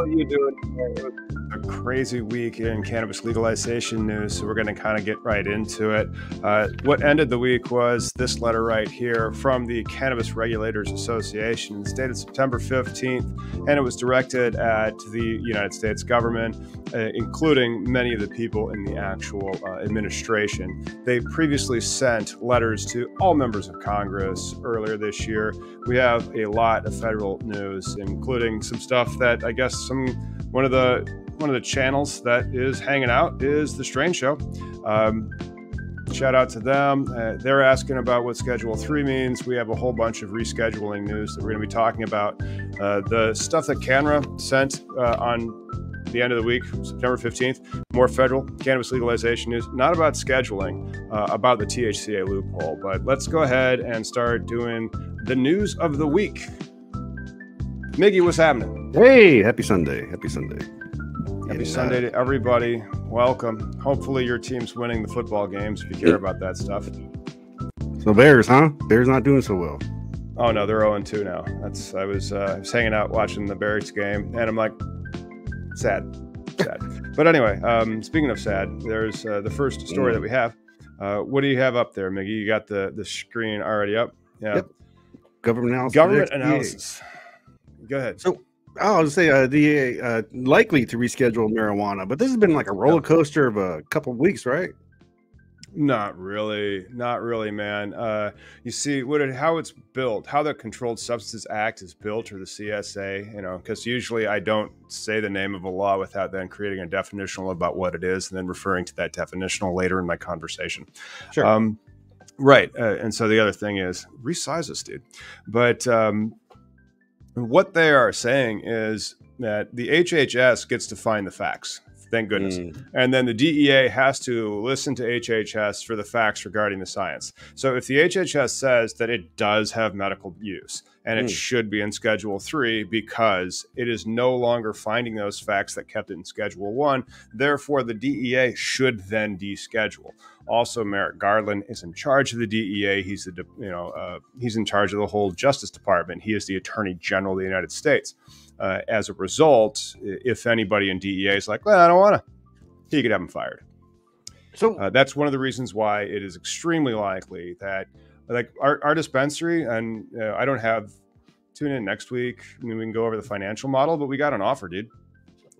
are you doing? A crazy week in cannabis legalization news, so we're going to kind of get right into it. Uh, what ended the week was this letter right here from the Cannabis Regulators Association. It's dated September 15th, and it was directed at the United States government, uh, including many of the people in the actual uh, administration. They previously sent letters to all members of Congress earlier this year. We have a lot of federal news, including some stuff that I guess some one of the one of the channels that is hanging out is the Strange Show. Um, shout out to them. Uh, they're asking about what Schedule 3 means. We have a whole bunch of rescheduling news that we're going to be talking about. Uh, the stuff that CANNRA sent uh, on the end of the week, September 15th, more federal cannabis legalization news, not about scheduling, uh, about the THCA loophole. But let's go ahead and start doing the news of the week. Miggy, what's happening? Hey, happy Sunday. Happy Sunday. Happy Sunday to everybody. Welcome. Hopefully, your team's winning the football games if you care about that stuff. So, Bears, huh? Bears not doing so well. Oh, no, they're 0 2 now. That's I was, uh, I was hanging out watching the Bears game, and I'm like, sad. Sad. but anyway, um, speaking of sad, there's uh, the first story that we have. Uh, what do you have up there, Miggy? You got the, the screen already up? Yeah. Yep. Government analysis. Government analysis. Go ahead. So I'll just say uh, the uh, likely to reschedule marijuana, but this has been like a roller coaster of a couple of weeks, right? Not really, not really, man. Uh, you see what it, how it's built, how the Controlled Substances Act is built, or the CSA. You know, because usually I don't say the name of a law without then creating a definitional about what it is, and then referring to that definitional later in my conversation. Sure. Um, right, uh, and so the other thing is resize this, dude. But um, what they are saying is that the HHS gets to find the facts. Thank goodness. Mm. And then the DEA has to listen to HHS for the facts regarding the science. So if the HHS says that it does have medical use and it mm. should be in Schedule 3 because it is no longer finding those facts that kept it in Schedule 1, therefore the DEA should then deschedule. Also, Merrick Garland is in charge of the DEA. He's the you know uh, he's in charge of the whole Justice Department. He is the Attorney General of the United States. Uh, as a result, if anybody in DEA is like, well, I don't want to, he could have him fired. So uh, that's one of the reasons why it is extremely likely that, like our, our dispensary, and uh, I don't have tune in next week. I mean, we can go over the financial model, but we got an offer, dude.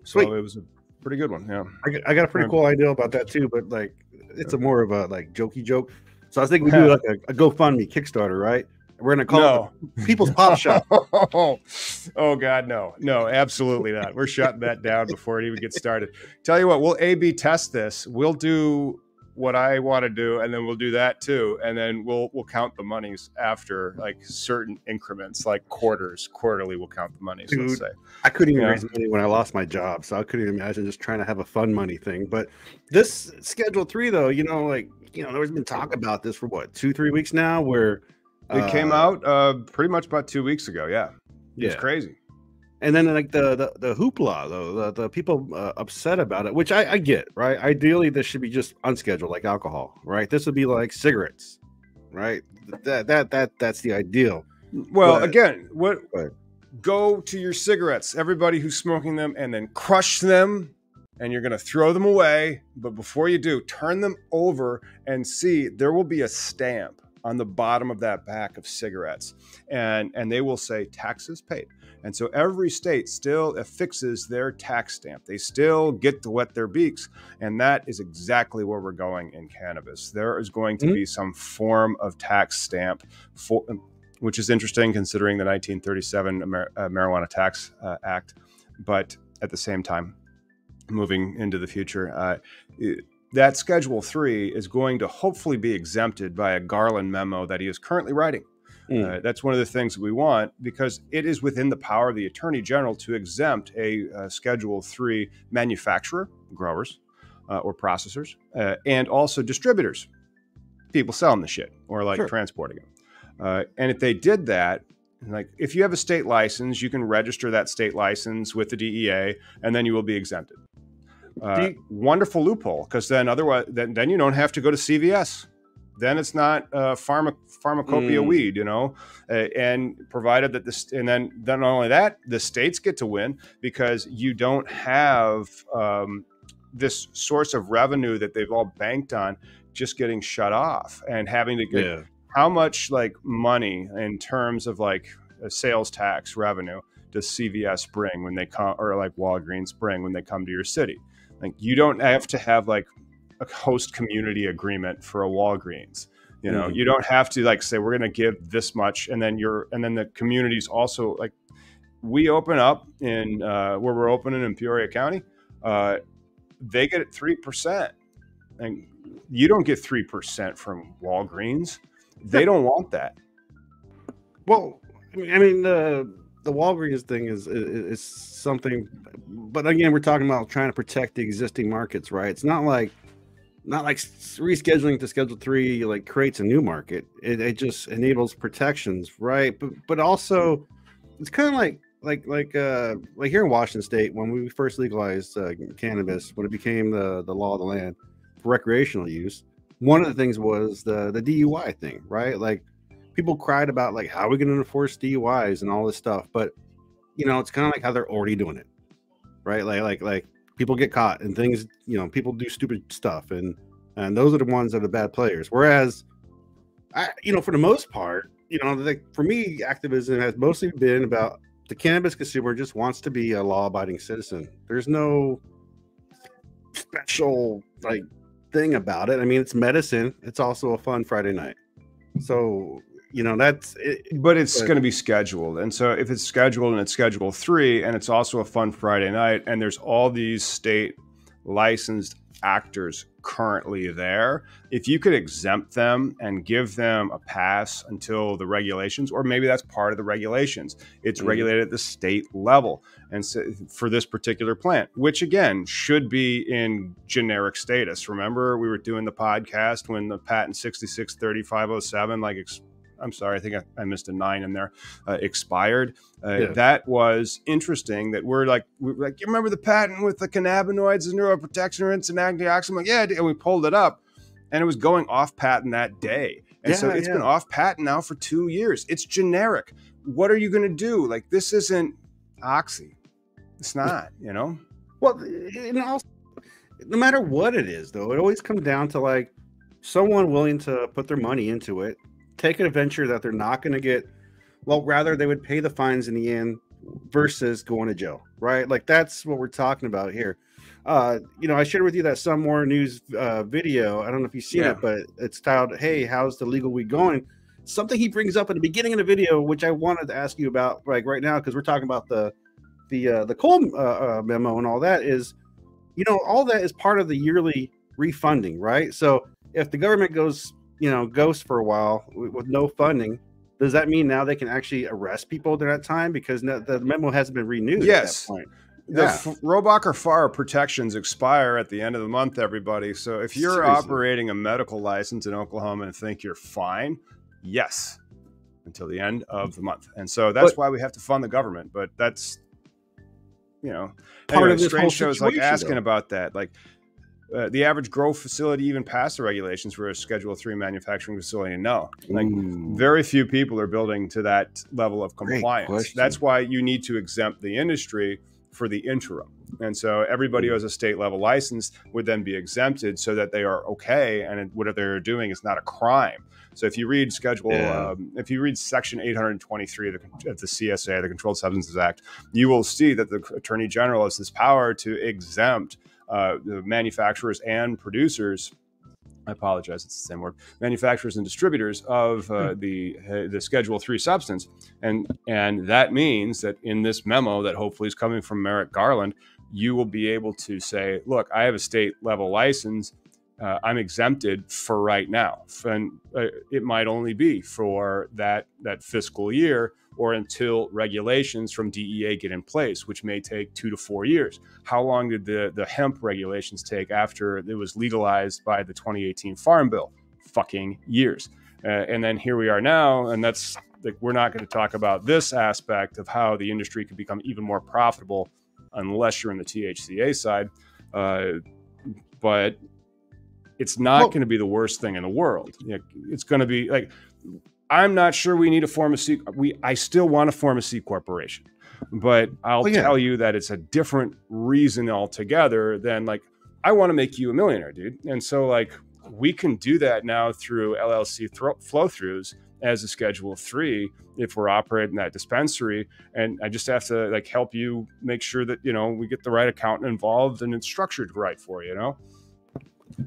Sweet. So it was a pretty good one. Yeah, I, I got a pretty cool idea about that too, but like it's a more of a like jokey joke. So I was thinking we do like a, a GoFundMe Kickstarter, right? We're gonna call no. it People's Pop Shop. oh God, no, no, absolutely not. We're shutting that down before it even gets started. Tell you what, we'll A/B test this. We'll do what I want to do, and then we'll do that too, and then we'll we'll count the monies after like certain increments, like quarters, quarterly. We'll count the monies. Dude, let's say. I couldn't even yeah. raise money when I lost my job, so I couldn't even imagine just trying to have a fun money thing. But this Schedule Three, though, you know, like you know, there's been talk about this for what two, three weeks now, where it came uh, out uh, pretty much about two weeks ago. Yeah, it's yeah. crazy. And then like the the, the hoopla though, the, the people uh, upset about it, which I, I get, right? Ideally, this should be just unscheduled, like alcohol, right? This would be like cigarettes, right? That that that that's the ideal. Well, but, again, what go to your cigarettes, everybody who's smoking them, and then crush them and you're going to throw them away. But before you do, turn them over and see there will be a stamp on the bottom of that pack of cigarettes and and they will say taxes paid. And so every state still affixes their tax stamp. They still get to wet their beaks and that is exactly where we're going in cannabis. There is going to mm-hmm. be some form of tax stamp for which is interesting considering the 1937 Amer- uh, marijuana tax uh, act but at the same time moving into the future uh, that Schedule 3 is going to hopefully be exempted by a Garland memo that he is currently writing. Mm. Uh, that's one of the things that we want because it is within the power of the Attorney General to exempt a uh, Schedule 3 manufacturer, growers, uh, or processors, uh, and also distributors, people selling the shit or like sure. transporting it. Uh, and if they did that, like if you have a state license, you can register that state license with the DEA and then you will be exempted. Uh, you, wonderful loophole because then otherwise then, then you don't have to go to CVS. then it's not uh, pharma, pharmacopoeia mm. weed, you know. Uh, and provided that this, and then then not only that, the states get to win because you don't have um, this source of revenue that they've all banked on just getting shut off and having to get yeah. how much like money in terms of like sales tax revenue does CVS bring when they come or like Walgreens bring when they come to your city? Like you don't have to have like a host community agreement for a Walgreens. You know, mm-hmm. you don't have to like say we're going to give this much, and then you're, and then the communities also like we open up in uh, where we're opening in Peoria County. Uh, they get three percent, and you don't get three percent from Walgreens. They don't want that. Well, I mean the the Walgreens thing is, is, is something, but again, we're talking about trying to protect the existing markets, right? It's not like not like rescheduling to schedule three like creates a new market. It, it just enables protections right? But but also it's kind of like like like uh like here in washington state when we first legalized uh, cannabis when it became the the law of the land for recreational use one of the things was the the dui thing right? Like people cried about like how are we going to enforce duis and all this stuff but you know it's kind of like how they're already doing it right? Like like like people get caught and things you know people do stupid stuff and and those are the ones that are the bad players. Whereas i you know for the most part you know like for me activism has mostly been about the cannabis consumer just wants to be a law-abiding citizen. There's no special like thing about it. I mean it's medicine. It's also a fun friday night. So you know that's it, but it's going to be scheduled and so if it's scheduled and it's schedule three and it's also a fun friday night and there's all these state licensed actors currently there if you could exempt them and give them a pass until the regulations or maybe that's part of the regulations it's mm-hmm. regulated at the state level and so for this particular plant which again should be in generic status remember we were doing the podcast when the patent 663507 like I'm sorry, I think I, I missed a nine in there, uh, expired. Uh, yeah. That was interesting that we're like, we're like, you remember the patent with the cannabinoids and neuroprotectants and antioxidants? I'm like, yeah, and we pulled it up and it was going off patent that day. And yeah, so it's yeah. been off patent now for two years. It's generic. What are you going to do? Like, this isn't Oxy. It's not, you know? Well, and also, no matter what it is, though, it always comes down to like someone willing to put their money into it take an adventure that they're not going to get. Well, rather they would pay the fines in the end versus going to jail, right? Like that's what we're talking about here. Uh, you know, I shared with you that some more news uh, video. I don't know if you've seen yeah. it, but it's titled "Hey, how's the legal week going?" Something he brings up in the beginning of the video, which I wanted to ask you about, like right now, because we're talking about the the uh, the Cole uh, uh, memo and all that. Is you know all that is part of the yearly refunding, right? So if the government goes you know ghost for a while with, with no funding does that mean now they can actually arrest people during that time because no, the memo hasn't been renewed yes the yeah. Rohrabacher Farr protections expire at the end of the month, everybody. So if you're Seriously. operating a medical license in Oklahoma and think you're fine, yes, until the end of the month. And so that's but, why we have to fund the government. But that's, you know, part anyway, of strange shows like asking though. about that. Like, uh, the average grow facility even pass the regulations for a Schedule Three manufacturing facility? No, like Ooh. very few people are building to that level of compliance. That's why you need to exempt the industry for the interim. And so everybody who has a state level license would then be exempted so that they are okay and whatever they're doing is not a crime. So if you read Schedule, yeah. um, if you read Section 823 of the, of the CSA, the Controlled Substances Act, you will see that the Attorney General has this power to exempt uh, the manufacturers and producers I apologize, it's the same word. Manufacturers and distributors of uh, hmm. the uh, the Schedule Three substance, and and that means that in this memo that hopefully is coming from Merrick Garland, you will be able to say, look, I have a state level license. Uh, I'm exempted for right now, and uh, it might only be for that that fiscal year or until regulations from DEA get in place, which may take two to four years. How long did the, the hemp regulations take after it was legalized by the 2018 Farm Bill? Fucking years. Uh, and then here we are now, and that's like we're not going to talk about this aspect of how the industry could become even more profitable unless you're in the THCA side. Uh, but it's not going to be the worst thing in the world. It's going to be like I'm not sure we need to form a C. We I still want to form a C corporation, but I'll oh, yeah. tell you that it's a different reason altogether than like I want to make you a millionaire, dude. And so like we can do that now through LLC flow throughs as a schedule three if we're operating that dispensary and i just have to like help you make sure that you know we get the right accountant involved and it's structured right for you, you know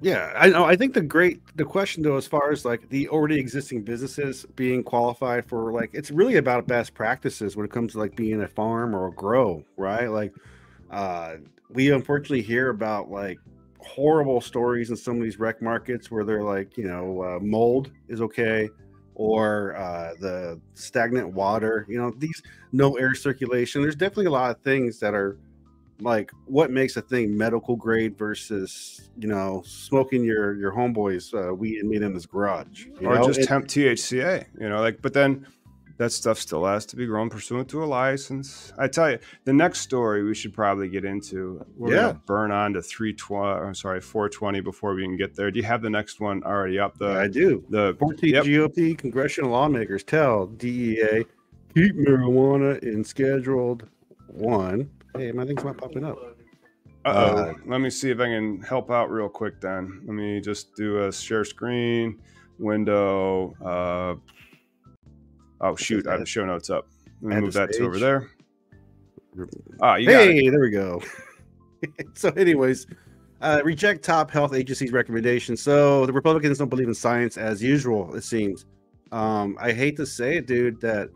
yeah i know i think the great the question though as far as like the already existing businesses being qualified for like it's really about best practices when it comes to like being a farm or a grow right like uh we unfortunately hear about like horrible stories in some of these rec markets where they're like you know uh, mold is okay or uh, the stagnant water. You know, these no air circulation. There's definitely a lot of things that are like what makes a thing medical grade versus you know smoking your your homeboys uh, weed and meat in his garage, or know? just it, temp THCA. You know, like but then that stuff still has to be grown pursuant to a license. I tell you, the next story we should probably get into. We're yeah. gonna burn on to three twenty. I'm sorry, four twenty before we can get there. Do you have the next one already up? The I do. The 14 yep. GOP congressional lawmakers tell DEA keep marijuana in scheduled one. Hey, my thing's not popping up. Uh-oh. Uh, Let me see if I can help out real quick. Then let me just do a share screen window. Uh, Oh shoot, I have the show notes up. Let me move that to over there. Ah, you hey, there we go. so, anyways, uh, reject top health agency's recommendation. So the Republicans don't believe in science as usual. It seems. Um, I hate to say it, dude. That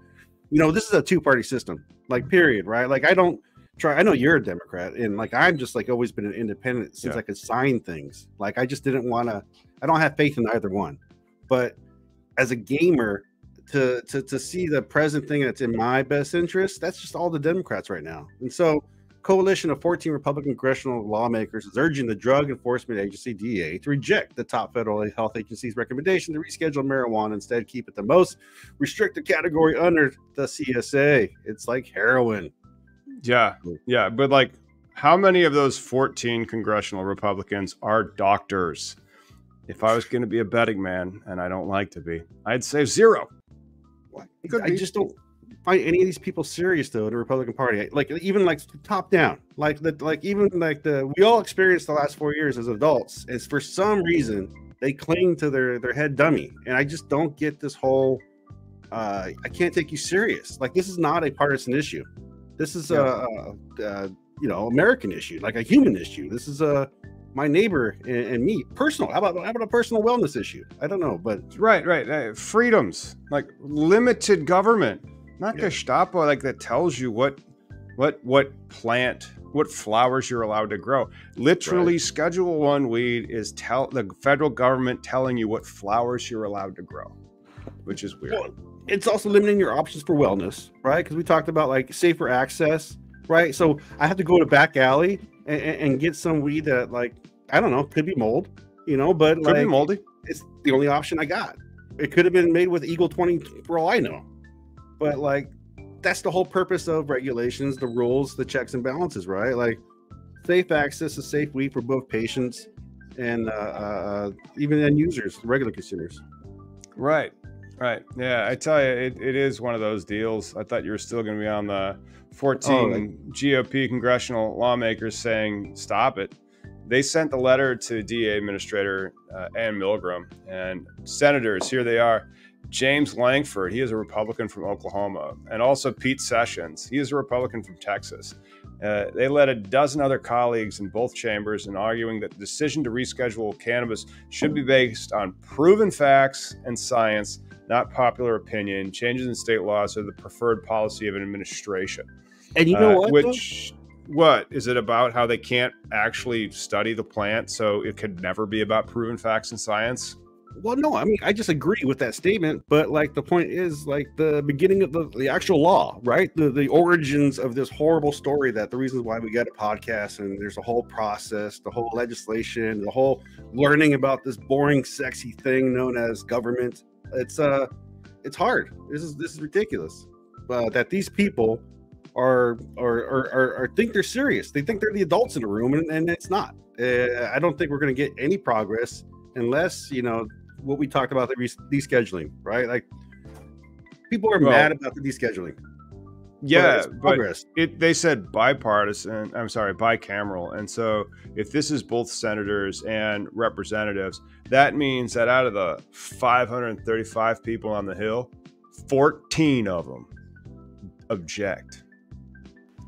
you know this is a two-party system. Like, period. Right? Like, I don't try. I know you're a Democrat, and like I'm just like always been an independent since yeah. I could sign things. Like, I just didn't want to. I don't have faith in either one. But as a gamer, to to to see the present thing that's in my best interest, that's just all the Democrats right now. And so, coalition of 14 Republican congressional lawmakers is urging the Drug Enforcement Agency (DEA) to reject the top federal health agency's recommendation to reschedule marijuana, instead keep it the most restricted category under the CSA. It's like heroin. Yeah, yeah, but like, how many of those 14 congressional Republicans are doctors? If I was going to be a betting man, and I don't like to be, I'd say zero. I just don't find any of these people serious though. The Republican Party, like even like top down, like the like even like the we all experienced the last four years as adults. Is for some reason they cling to their their head dummy, and I just don't get this whole. Uh, I can't take you serious. Like this is not a partisan issue. This is yeah. a, a, you know American issue, like a human issue. This is a my neighbor and, and, me personal how about how about a personal wellness issue i don't know but right right uh, freedoms like limited government not yeah. gestapo like that tells you what what what plant what flowers you're allowed to grow literally right. schedule one weed is tell the federal government telling you what flowers you're allowed to grow which is weird well, it's also limiting your options for wellness right because we talked about like safer access right so i have to go to back alley and, and, get some weed that like I don't know could be mold, you know, but could like, be moldy. It's the only option I got. It could have been made with Eagle Twenty for all I know, but like that's the whole purpose of regulations, the rules, the checks and balances, right? Like safe access to safe weed for both patients and uh, uh, even end users, regular consumers. Right, right. Yeah, I tell you, it, it is one of those deals. I thought you were still going to be on the 14 oh, like, GOP congressional lawmakers saying stop it. They sent the letter to DA Administrator uh, Anne Milgram and senators. Here they are. James Lankford, he is a Republican from Oklahoma, and also Pete Sessions, he is a Republican from Texas. Uh, they led a dozen other colleagues in both chambers in arguing that the decision to reschedule cannabis should be based on proven facts and science, not popular opinion. Changes in state laws are the preferred policy of an administration. And you know uh, what? Which what is it about? How they can't actually study the plant, so it could never be about proven facts and science. Well, no, I mean I just agree with that statement, but like the point is like the beginning of the, the actual law, right? The the origins of this horrible story that the reasons why we got a podcast and there's a whole process, the whole legislation, the whole learning about this boring, sexy thing known as government. It's uh it's hard. This is this is ridiculous. Uh, that these people are are are or, think they're serious. They think they're the adults in the room, and, and it's not. Uh, I don't think we're going to get any progress unless you know what we talked about the re- descheduling, right? Like people are Well, mad about the descheduling. Yeah, but progress. it they said bipartisan. I'm sorry, bicameral. And so if this is both senators and representatives, that means that out of the 535 people on the Hill, 14 of them object.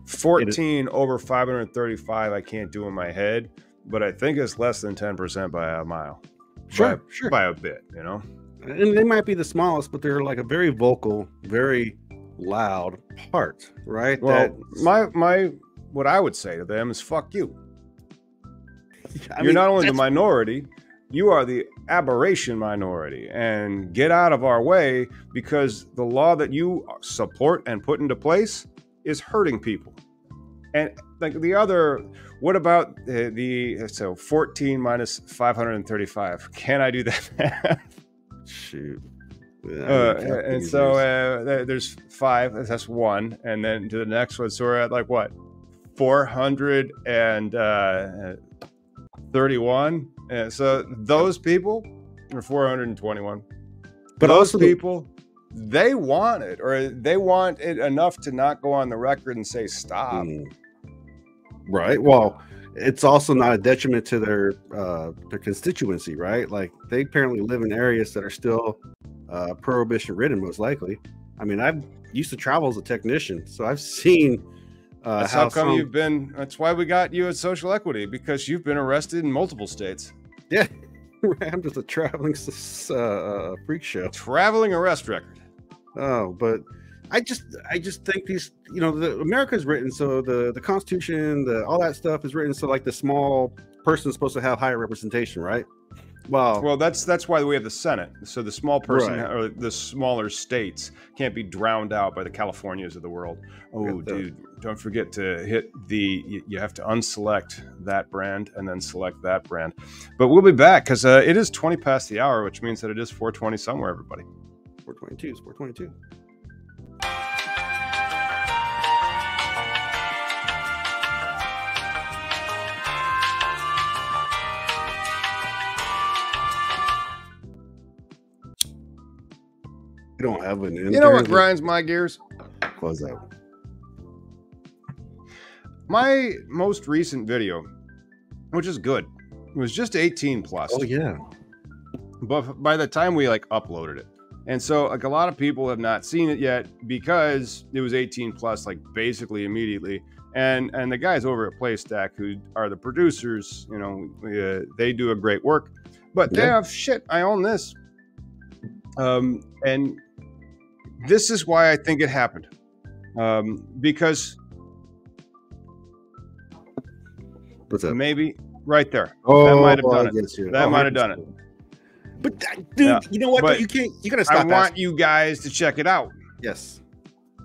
14 over 535, I can't do in my head, but I think it's less than 10% by a mile. Sure, by, sure. By a bit, you know? and they might be the smallest, but they're like a very vocal, very loud part, right? Well, that my, my, what I would say to them is fuck you. I You're mean, not only the minority, you are the aberration minority. And get out of our way because the law that you support and put into place is hurting people. And like the other, what about the, the so 14 minus 535? Can I do that? shoot. Uh, and so uh, there's five. That's one. And then to the next one, so we're at like what? 431. And so those people are 421. but those also people, they want it, or they want it enough to not go on the record and say stop. Mm. Right. Well, it's also not a detriment to their uh, their constituency, right? Like they apparently live in areas that are still uh, prohibition ridden, most likely. I mean, I've used to travel as a technician, so I've seen uh, That's how, how come some, you've been. That's why we got you at Social Equity because you've been arrested in multiple states. yeah. I'm just a traveling uh, uh, freak show. Traveling arrest record. Oh, but I just I just think these you know the America's written so the the Constitution the all that stuff is written so like the small person's supposed to have higher representation, right? Well, Well, that's that's why we have the Senate. So the small person Right. or the smaller states can't be drowned out by the Californias of the world. Oh, dude, don't forget to hit the. You, you have to unselect that brand and then select that brand. But we'll be back because uh, it is twenty past the hour, which means that it is four twenty somewhere. Everybody. 422 is 422. We don't have an You know what grinds my gears? Close out. My most recent video, which is good, was just eighteen plus. Oh yeah. but by the time we like uploaded it and so like a lot of people have not seen it yet because it was 18 plus like basically immediately and and the guys over at playstack who are the producers you know uh, they do a great work but they have shit i own this um and this is why i think it happened um because What's up? maybe right there Oh, that might have done I it. That Oh, might have done it. But that- dude, Yeah, you know what? though? but you can't. You gotta stop. i stop. want asking. you guys to check it out Yes.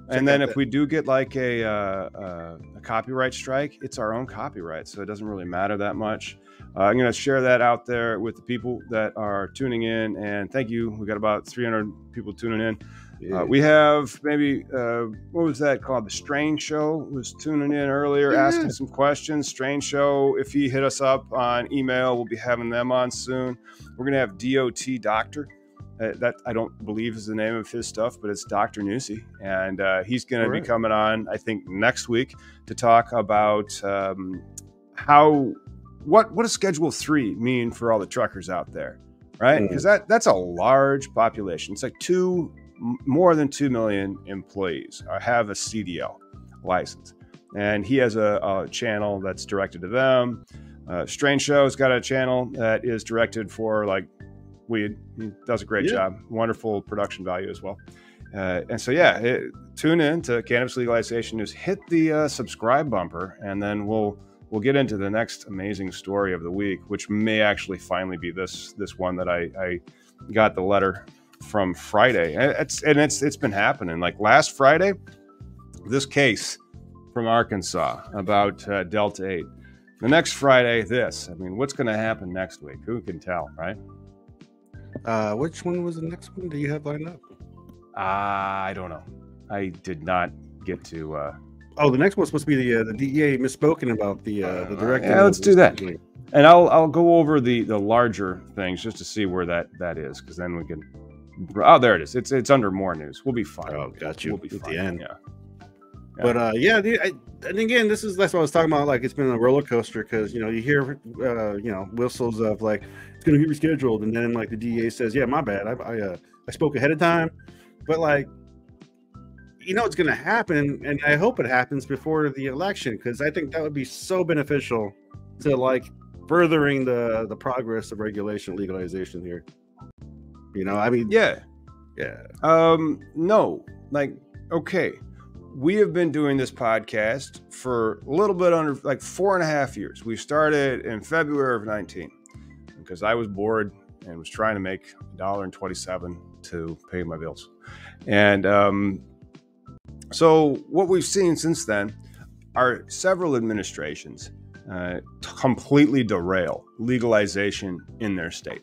and then if that- we do get like a, uh, uh, a copyright strike, it's our own copyright, so it doesn't really matter that much. Uh, I'm going to share that out there with the people that are tuning in, and thank you. We got about 300 people tuning in. Yeah. Uh, we have maybe uh, what was that called? The Strange Show was tuning in earlier, Yeah. asking some questions. Strange Show, if he hit us up on email, we'll be having them on soon. We're gonna have DOT Doctor. Uh, that I don't believe is the name of his stuff, but it's Doctor Newsy, and uh, he's gonna be coming on. I think next week to talk about um, how what what does Schedule Three mean for all the truckers out there, right? Mm. Because that that's a large population. It's like two more than 2 million employees have a CDL license. And he has a, a channel that's directed to them. Uh, Strange Show's got a channel that is directed for like weed. He does a great Yeah. job. Wonderful production value as well. Uh, and so, yeah, it, tune in to Cannabis Legalization News. Hit the uh, subscribe bumper, and then we'll we'll get into the next amazing story of the week, which may actually finally be this this one that I, I got the letter from Friday. And it's and it's it's been happening. Like last Friday, this case from Arkansas about uh, Delta Eight. The next Friday, this. I mean, what's going to happen next week? Who can tell, right? Uh, which one was the next one? Do you have lined up? I don't know. I did not get to. Uh, Oh, the next one's supposed to be the uh, the DEA misspoken about the uh, the Uh, director. yeah, let's do that. and I'll I'll go over the the larger things just to see where that that is, because then we can. Oh, there it is. It's it's under more news. We'll be fine. Oh, got you. We'll be at fine. the end. Yeah. Yeah. But uh, yeah, the, I, and again, this is that's what I was talking about. Like it's been a roller coaster because you know you hear uh, you know whistles of like it's going to get rescheduled, and then like the DA says, yeah, my bad, I I, uh, I spoke ahead of time, but like you know it's going to happen, and I hope it happens before the election because I think that would be so beneficial to like furthering the the progress of regulation legalization here. You know, I mean, Yeah. yeah, Um, no, like, okay, we have been doing this podcast for a little bit under like four and a half years. We started in February of 19 because I was bored and was trying to make a dollar and 27 to pay my bills. And um, so, what we've seen since then are several administrations uh, completely derail legalization in their state.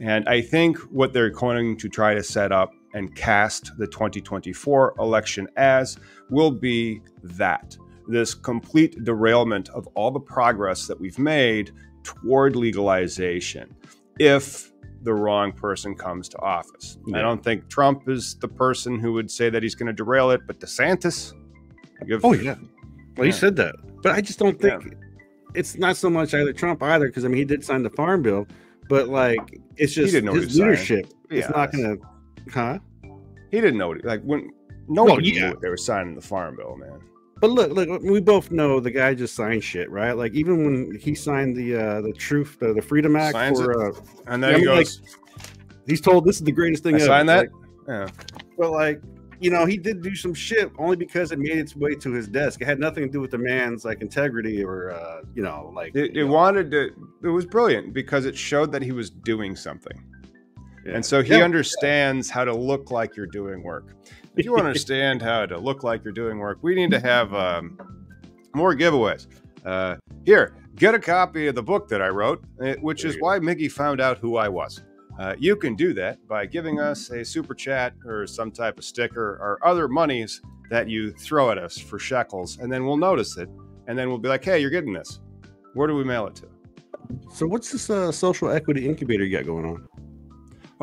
And I think what they're going to try to set up and cast the 2024 election as will be that this complete derailment of all the progress that we've made toward legalization if the wrong person comes to office. I don't think Trump is the person who would say that he's going to derail it, but DeSantis. give- Oh yeah. Well, he said that, but I just don't think it's not so much either Trump either because I mean he did sign the farm bill, but like it's just didn't know what his he was leadership. It's Yeah, not gonna, huh? He didn't know what, like when nobody yeah. knew what they were signing the farm bill, man. But look, look, we both know the guy just signed shit, right? Like even when he signed the uh the truth, the, the Freedom Act Signs for, uh, And Yeah, then I he mean, like, goes, he's told this is the greatest thing I ever. signed that? Like, yeah. but like you know, he did do some shit only because it made its way to his desk. It had nothing to do with the man's like integrity or uh, you know, like It, it wanted to. It was brilliant because it showed that he was doing something, yeah. and so he Yeah. understands how to look like you're doing work. If you understand how to look like you're doing work, we need to have um, more giveaways. Uh, here, get a copy of the book that I wrote, eh, which is why Miggy found out who I was. Uh, you can do that by giving us a super chat or some type of sticker or other monies that you throw at us for shekels, and then we'll notice it, and then we'll be like, "Hey, you're getting this. Where do we mail it to?" So what's this uh, social equity incubator you got going on?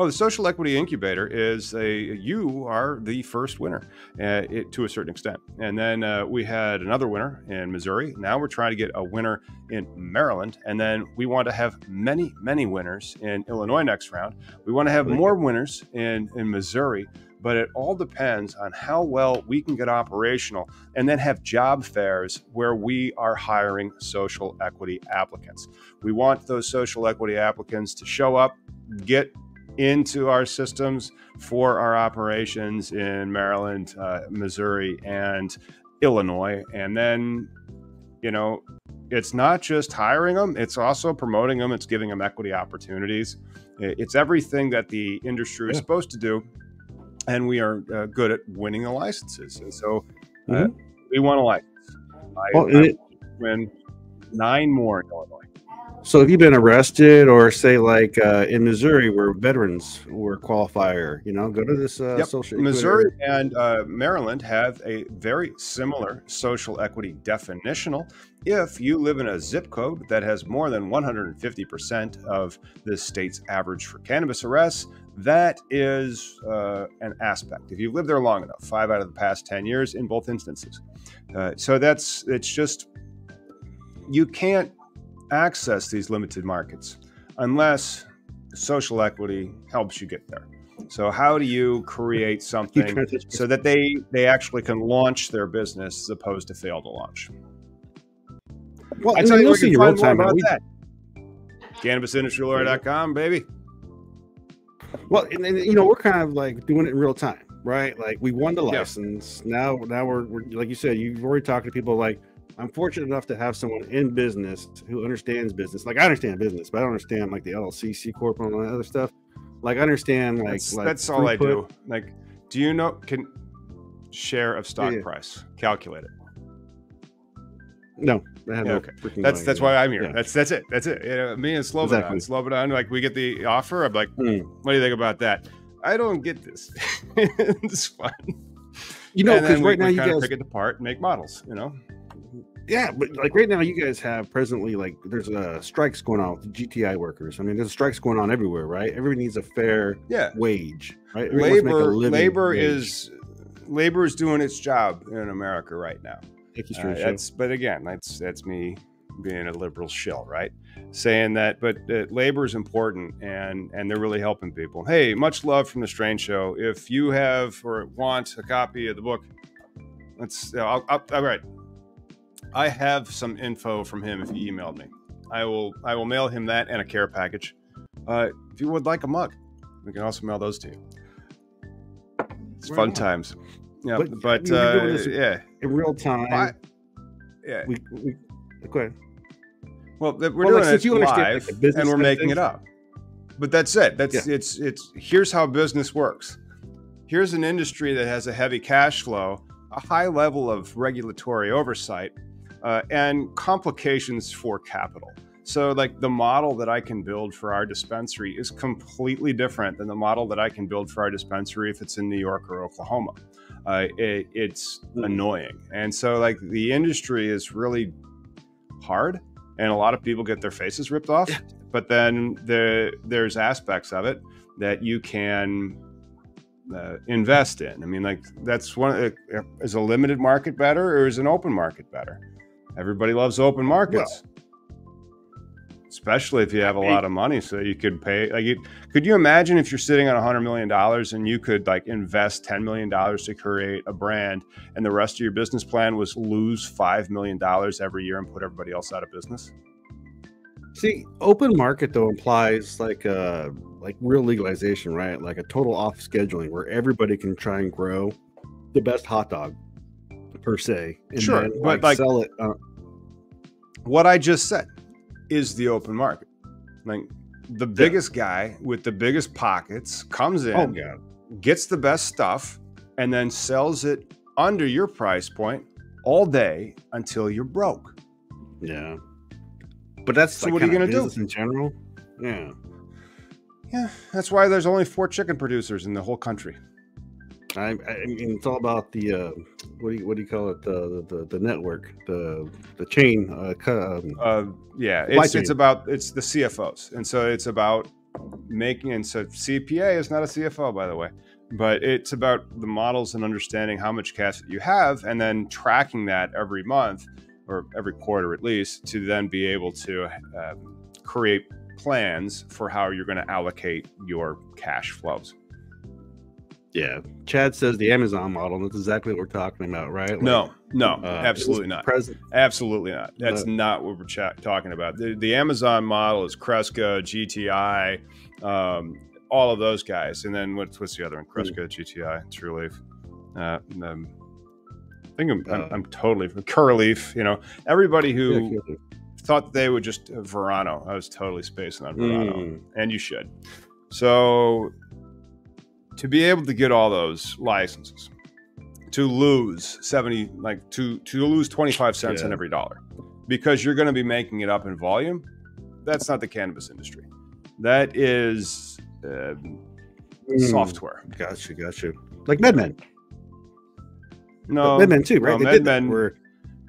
Oh, the Social Equity Incubator is a you are the first winner uh, it, to a certain extent, and then uh, we had another winner in Missouri. Now we're trying to get a winner in Maryland, and then we want to have many, many winners in Illinois next round. We want to have more winners in in Missouri, but it all depends on how well we can get operational, and then have job fairs where we are hiring social equity applicants. We want those social equity applicants to show up, get into our systems for our operations in Maryland, uh, Missouri, and Illinois. And then, you know, it's not just hiring them, it's also promoting them, it's giving them equity opportunities. It's everything that the industry is Yeah. supposed to do. And we are uh, good at winning the licenses. And so uh, Mhm. we want a license. I, Well, it- win nine more in Illinois. So have you've been arrested or say like uh, in Missouri where veterans were qualifier, you know, go to this uh, Yep. social Missouri and uh, Maryland have a very similar social equity definitional. If you live in a zip code that has more than 150% of the state's average for cannabis arrests, that is uh, an aspect. If you've lived there long enough, five out of the past 10 years in both instances. Uh, so that's, it's just, you can't access these limited markets unless social equity helps you get there. So how do you create something so that they they actually can launch their business as opposed to fail to launch? well, I tell you, we see can real find more time. about We, that. CannabisIndustryLawyer.com, baby. well, and, and, you know, we're kind of like doing it in real time, right? Like we won the Yeah. license. Now, now we're, we're like you said, you've already talked to people like I'm fortunate enough to have someone in business who understands business. Like I understand business, but I don't understand like the LLC, C corp, and all that other stuff. Like I understand like That's, like that's all I do. Like, do you know can share of stock Yeah. price calculate it? No, Yeah, okay. That's that's why I'm here. Yeah. That's that's it. That's it. You know, me and Slobodan, Exactly. Slobodan, like we get the offer. I'm like, Hmm. what do you think about that? I don't get this. it's fun. You know, because we- right now we you guys pick it apart and make models. You know. Yeah, but like right now, you guys have presently like there's uh, strikes going on with the GTI workers. I mean, there's strikes going on everywhere, right? Everybody needs a fair yeah wage, right? labor labor wage. is labor is doing its job in America right now. Thank you, uh, that's but again, that's that's me being a liberal shill, right? Saying that, but uh, labor is important, and and they're really helping people. Hey, much love from the Strange Show. If you have or want a copy of the book, let's. I'll, I'll, all right, I have some info from him. If he emailed me, I will. I will mail him that and a care package. Uh, if you would like a mug, we can also mail those to you. It's fun times. Yeah, but, but uh, yeah, in real time. I, yeah, we, we go ahead. Well, we're well, doing like, it live, like and we're making it up. But that's it. That's yeah. it's it's. Here's how business works. Here's an industry that has a heavy cash flow, a high level of regulatory oversight, uh, and complications for capital. So, like the model that I can build for our dispensary is completely different than the model that I can build for our dispensary if it's in New York or Oklahoma. Uh, it, it's mm. annoying, and so like the industry is really hard, and a lot of people get their faces ripped off. but then the, there's aspects of it that you can uh, invest in. I mean, like that's one. Uh, is a limited market better, or is an open market better? Everybody loves open markets. Well, especially if you have a lot of money so you could pay like you, could you imagine if you're sitting on a hundred million dollars and you could like invest 10 million dollars to create a brand and the rest of your business plan was lose five million dollars every year and put everybody else out of business see open market though implies like uh like real legalization right like a total off scheduling where everybody can try and grow the best hot dog per se and sure then, but like, like sell it uh, what i just said is the open market. Like the biggest yeah. guy with the biggest pockets comes oh, in, oh, gets the best stuff, and then sells it under your price point all day until you're broke. Yeah. But that's so like what are you going to do in general? Yeah. Yeah, that's why there's only four chicken producers in the whole country. I, I mean, it's all about the uh, what do you what do you call it the the, the network the the chain. Uh, um, uh, yeah, it's it's about it's the CFOs, and so it's about making and so CPA is not a CFO by the way, but it's about the models and understanding how much cash you have, and then tracking that every month or every quarter at least to then be able to uh, create plans for how you're going to allocate your cash flows. Yeah, Chad says the Amazon model. That's exactly what we're talking about, right? Like, no, no, uh, absolutely not. Present. Absolutely not. That's uh, not what we're ch- talking about. The, the, Amazon model is Cresco, GTI, um, all of those guys, and then what's what's the other one? Hmm. Cresco, mm-hmm. GTI, Trulieve. Uh, um, I think I'm, I'm, uh, I'm totally Curaleaf. You know, everybody who yeah, thought they would just uh, Verano. I was totally spacing on Verano, mm. and you should. So to be able to get all those licenses, to lose 70, like to, to lose 25 cents yeah. on every dollar because you're going to be making it up in volume, that's not the cannabis industry. That is uh, mm. software. Gotcha, gotcha. Like MedMen. No, MedMen too, right? No, MedMen were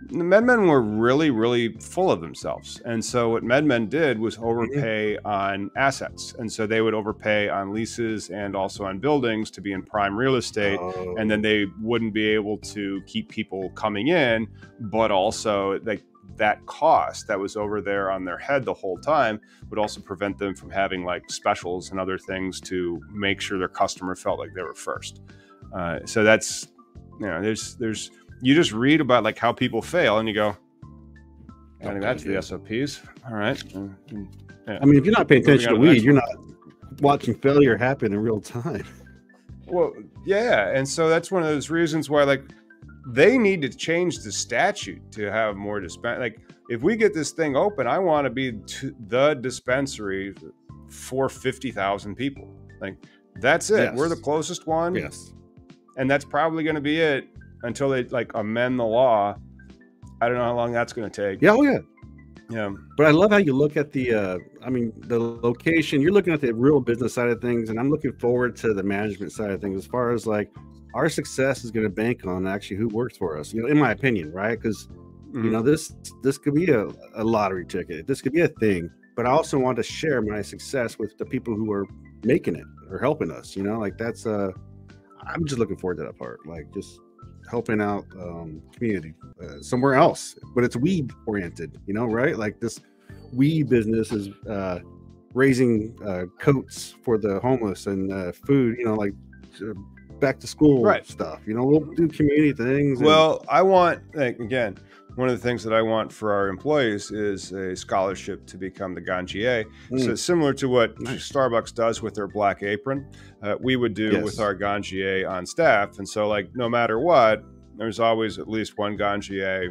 the MedMen were really, really full of themselves. And so what MedMen did was overpay mm-hmm. on assets. And so they would overpay on leases and also on buildings to be in prime real estate. Oh. And then they wouldn't be able to keep people coming in, but also like that cost that was over there on their head the whole time would also prevent them from having like specials and other things to make sure their customer felt like they were first. Uh, so that's, you know, there's, there's, you just read about like how people fail and you go, adding that to the SOPs. All right. Mm, mm, yeah. I mean, if you're not paying attention to weed, you're not watching failure happen in real time. Well, yeah, and so that's one of those reasons why like they need to change the statute to have more dispense. Like if we get this thing open, I want to be the dispensary for fifty thousand people. Like that's it. Yes. We're the closest one. Yes, and that's probably going to be it until they like amend the law. I don't know how long that's going to take. Yeah, oh yeah, yeah. But I love how you look at the. uh I mean, the location. You're looking at the real business side of things, and I'm looking forward to the management side of things. As far as like our success is going to bank on actually who works for us. You know, in my opinion, right? Because Mm-hmm. You know, this this could be a, a lottery ticket. This could be a thing. But I also want to share my success with the people who are making it or helping us. You know, like that's uh I'm just looking forward to that part. Like just helping out um community uh, somewhere else, but it's weed oriented. You know, right? Like this weed business is uh raising uh, coats for the homeless and uh, food. You know, like uh, back to school right. stuff. You know, we'll do community things. And- well, I want like, again. One of the things that I want for our employees is a scholarship to become the Ganjier. Mm. So similar to what nice. Starbucks does with their black apron, uh, we would do yes. with our Ganjier on staff. And so, like, no matter what, there's always at least one Ganjier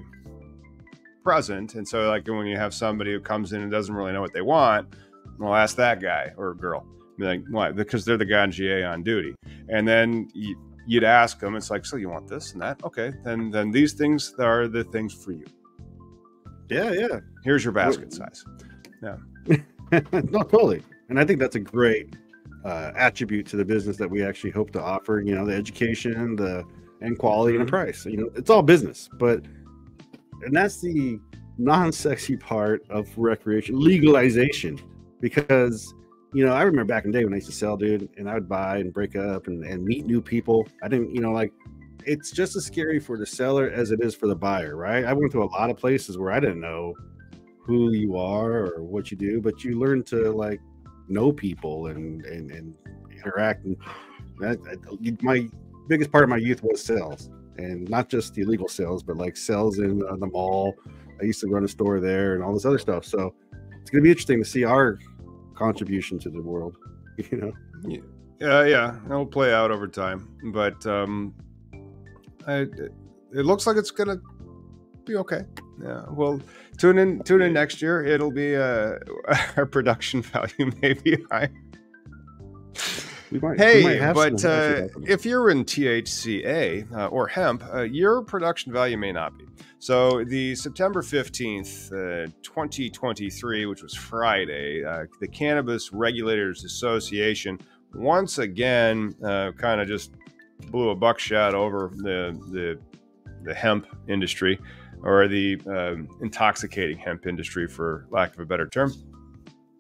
present. And so, like, when you have somebody who comes in and doesn't really know what they want, well, ask that guy or girl. Be like, why? Because they're the Ganjier on duty. And then you, would ask them, it's like, so you want this and that? Okay, then then these things are the things for you. Yeah, yeah. Here's your basket size. Yeah. no, totally. And I think that's a great uh, attribute to the business that we actually hope to offer. You know, the education, the and quality mm-hmm. and the price. You know, it's all business, but and that's the non-sexy part of recreation legalization because you know, I remember back in the day when I used to sell, dude, and I would buy and break up and, and meet new people. I didn't, you know, like it's just as scary for the seller as it is for the buyer, right? I went to a lot of places where I didn't know who you are or what you do, but you learn to like know people and and, and interact. And that, my biggest part of my youth was sales, and not just the illegal sales, but like sales in uh, the mall. I used to run a store there and all this other stuff. So it's going to be interesting to see our contribution to the world. You know. Yeah, yeah, it'll play out over time, but um, I, it looks like it's gonna be okay. Yeah, well, tune in, tune in next year. It'll be uh, our production value may be high. Might, hey, but uh, if you're in THCA uh, or hemp, uh, your production value may not be. So, the September 15th, uh, 2023, which was Friday, uh, the Cannabis Regulators Association once again uh, kind of just blew a buckshot over the, the, the hemp industry or the um, intoxicating hemp industry, for lack of a better term.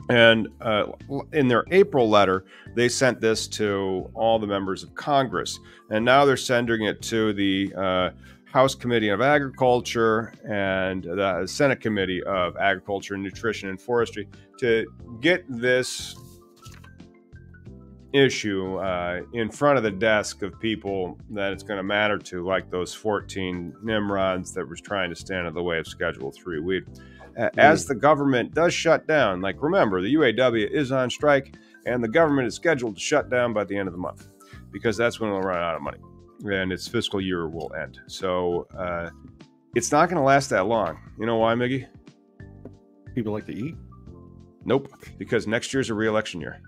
And uh, in their April letter, they sent this to all the members of Congress. And now they're sending it to the uh, House Committee of Agriculture and the Senate Committee of Agriculture, Nutrition, and Forestry to get this issue uh, in front of the desk of people that it's going to matter to, like those 14 Nimrods that was trying to stand in the way of Schedule 3 weed as the government does shut down. Like, remember, the UAW is on strike, and the government is scheduled to shut down by the end of the month because that's when it'll run out of money and its fiscal year will end. So uh, it's not going to last that long. You know why, Miggy? People like to eat. Nope, because next year's a re-election year.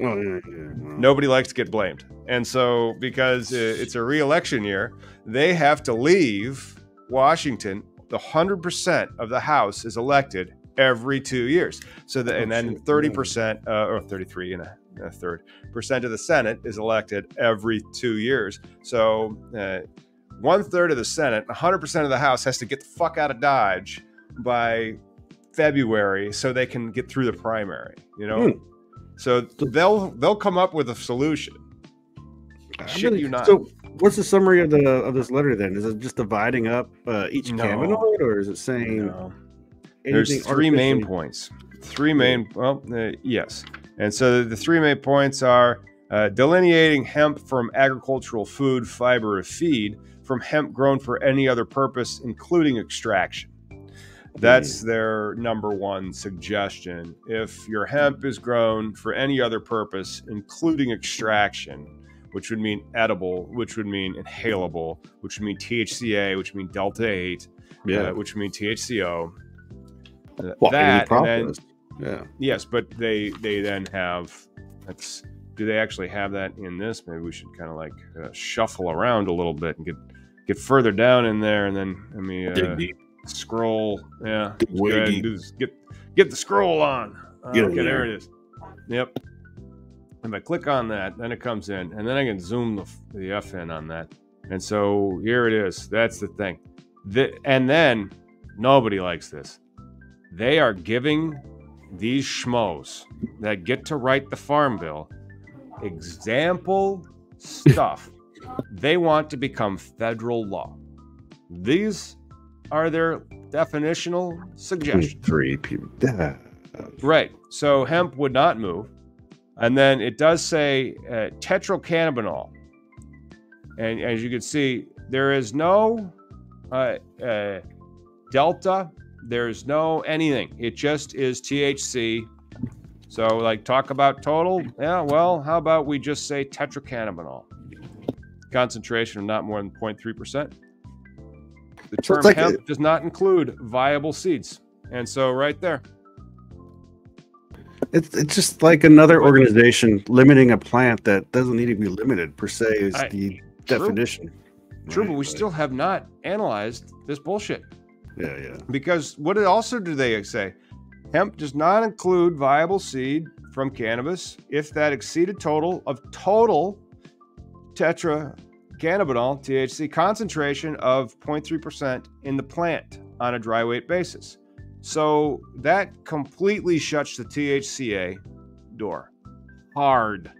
Oh, yeah, yeah, Nobody likes to get blamed. And so, because it's a re election year, they have to leave Washington the 100% of the House is elected every two years. So, the, oh, and then 30%, uh, or 33 and a, a, third percent of the Senate is elected every two years. So, uh, one third of the Senate, 100% of the House has to get the fuck out of Dodge by February so they can get through the primary, you know? Hmm. So they'll they'll come up with a solution. Shit really, you not. So what's the summary of the of this letter then? Is it just dividing up uh, each no. cannabinoid, or is it saying? No. There's three main points. Three main. Well, uh, yes. And so the three main points are uh, delineating hemp from agricultural food, fiber, or feed from hemp grown for any other purpose, including extraction. That's their number one suggestion. If your hemp is grown for any other purpose, including extraction, which would mean edible, which would mean inhalable, which would mean THCA, which would mean Delta 8, yeah. Uh, which would mean THCO. Uh, well, that, then, yeah. Yes, but they they then have that's do they actually have that in this? Maybe we should kind of like uh, shuffle around a little bit and get get further down in there, and then I mean uh, scroll. Yeah, get get the scroll on. Uh, okay, there it is. Yep. If I click on that, then it comes in, and then I can zoom the, the F in on that. And so here it is. That's the thing. The, and then Nobody likes this. They are giving these schmoes that get to write the farm bill example stuff they want to become federal law. These are their definitional suggestions. Three people. Right. So hemp would not move. And then it does say uh, tetracannabinol. And as you can see, there is no uh, uh, delta, there's no anything. It just is THC. So, like, talk about total. Yeah, well, how about we just say tetracannabinol? Concentration of not more than 0.3%. The term like hemp a- does not include viable seeds. And so, right there. It's, it's just like another organization limiting a plant that doesn't need to be limited per se is I, the true. definition. True, right, but we still have not analyzed this bullshit. Yeah, yeah. Because what also do they say? Hemp does not include viable seed from cannabis if that exceeded total of total tetracannabinol THC concentration of 0.3% in the plant on a dry weight basis. So that completely shuts the THCA door hard.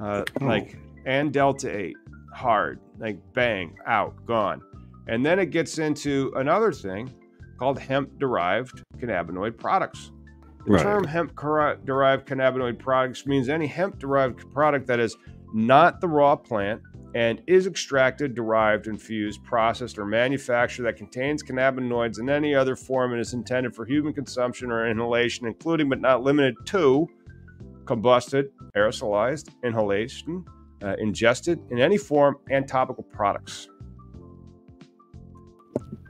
Uh, oh. Like, and Delta 8 hard. Like, bang, out, gone. And then it gets into another thing called hemp derived cannabinoid products. The right. term hemp derived cannabinoid products means any hemp derived product that is not the raw plant and is extracted, derived, infused, processed, or manufactured that contains cannabinoids in any other form and is intended for human consumption or inhalation, including but not limited to combusted, aerosolized, inhalation, uh, ingested in any form, and topical products.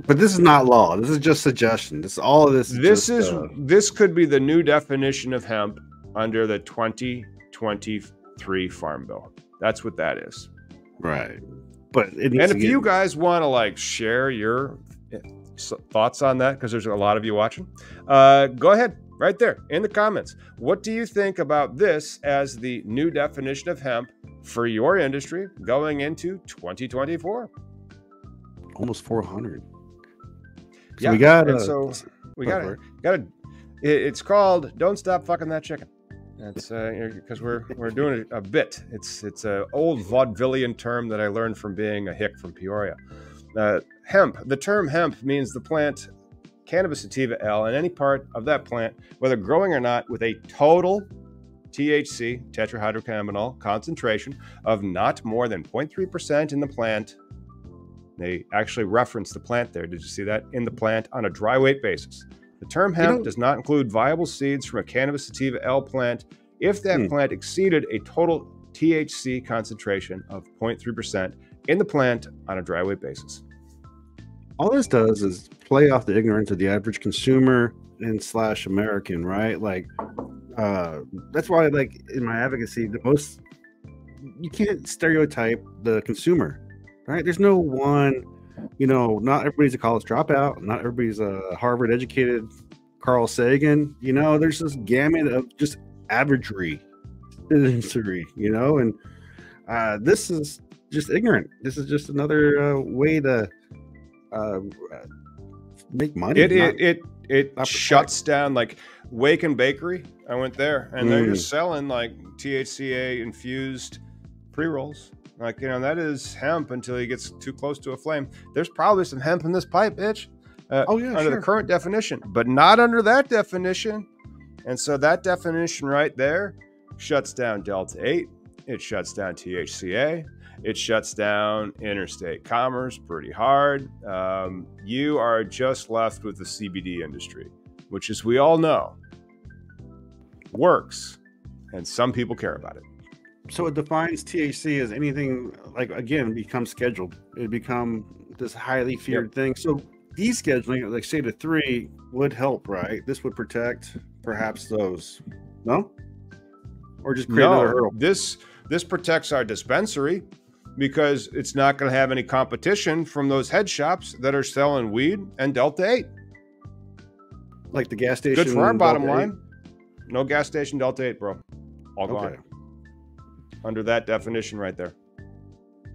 But this is not law. This is just suggestion. This all of this. Is this just, is uh, this could be the new definition of hemp under the 2023 Farm Bill. That's what that is. Right. But and if get... you guys want to like share your eh, thoughts on that, because there's a lot of you watching, uh, go ahead right there in the comments. What do you think about this as the new definition of hemp for your industry going into 2024? Almost 400. So yeah, we got. Uh, so we got it. Got it. It's called "Don't Stop Fucking That Chicken." That's because uh, we're we're doing a, a bit. It's it's an old vaudevillian term that I learned from being a hick from Peoria. Uh, hemp. The term hemp means the plant cannabis sativa L and any part of that plant, whether growing or not, with a total THC tetrahydrocannabinol concentration of not more than 0.3% in the plant they actually reference the plant there. Did you see that? In the plant on a dry weight basis. The term hemp does not include viable seeds from a cannabis sativa L plant if that hmm. plant exceeded a total THC concentration of 0.3% in the plant on a dry weight basis. All this does is play off the ignorance of the average consumer and slash American, right? Like, uh, that's why, like, in my advocacy, the most you can't stereotype the consumer right? There's no one, you know, not everybody's a college dropout, not everybody's a Harvard educated Carl Sagan, you know, there's this gamut of just averagery, you know, and uh, this is just ignorant. This is just another uh, way to uh, make money. It not, it it, it shuts down like Wake and Bakery. I went there, and mm. they're just selling like THCA infused pre rolls. Like, you know, that is hemp until he gets too close to a flame. There's probably some hemp in this pipe, bitch. Uh, oh, yeah. Under sure. the current definition, but not under that definition. And so that definition right there shuts down Delta 8. It shuts down THCA. It shuts down interstate commerce pretty hard. Um, you are just left with the CBD industry, which, as we all know, works. And some people care about it so it defines THC as anything like again become scheduled. It become this highly feared yep. thing. So descheduling, like say to three, would help, right? This would protect perhaps those. No, or just create no, another hurdle. This this protects our dispensary because it's not going to have any competition from those head shops that are selling weed and Delta Eight. Like the gas station. Good for our bottom Delta line. 8? No gas station Delta Eight, bro. All okay. gone under that definition right there.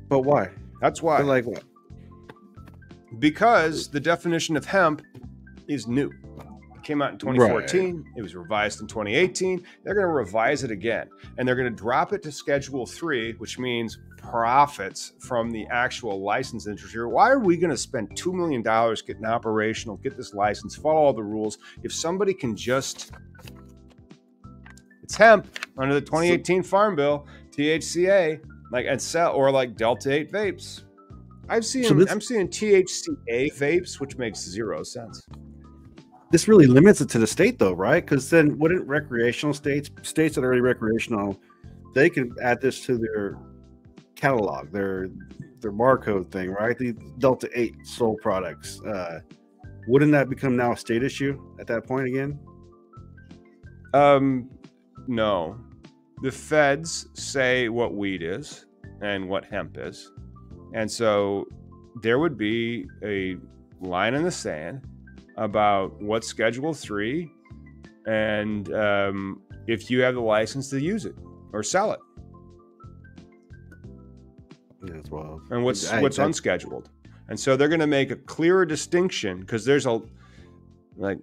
But why? That's why. But like what? because the definition of hemp is new. It came out in 2014. Right. It was revised in 2018. They're going to revise it again, and they're going to drop it to Schedule Three, which means profits from the actual license industry. Why are we going to spend two million dollars getting operational, get this license, follow all the rules, if somebody can just it's hemp under the 2018 Farm Bill, THCA, like and sell or like Delta 8 vapes. I've seen so this, I'm seeing THCA vapes, which makes zero sense. This really limits it to the state though, right? Because then wouldn't recreational states, states that are already recreational, they can add this to their catalog, their their barcode thing, right? The Delta 8 Soul products. Uh, wouldn't that become now a state issue at that point again? Um, no. The feds say what weed is and what hemp is. And so there would be a line in the sand about what's Schedule 3 and um, if you have the license to use it or sell it. Yeah, well. And what's I, what's I, unscheduled. And so they're going to make a clearer distinction because there's a like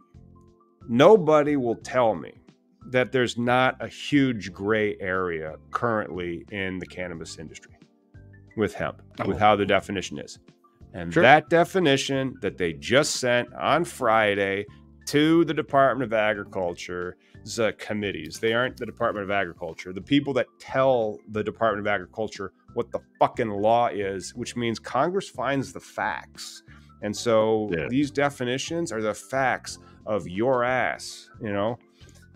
nobody will tell me that there's not a huge gray area currently in the cannabis industry with hemp, oh. with how the definition is. And sure. that definition that they just sent on Friday to the Department of Agriculture uh, committees. They aren't the Department of Agriculture. The people that tell the Department of Agriculture what the fucking law is, which means Congress finds the facts. And so yeah. these definitions are the facts of your ass, you know?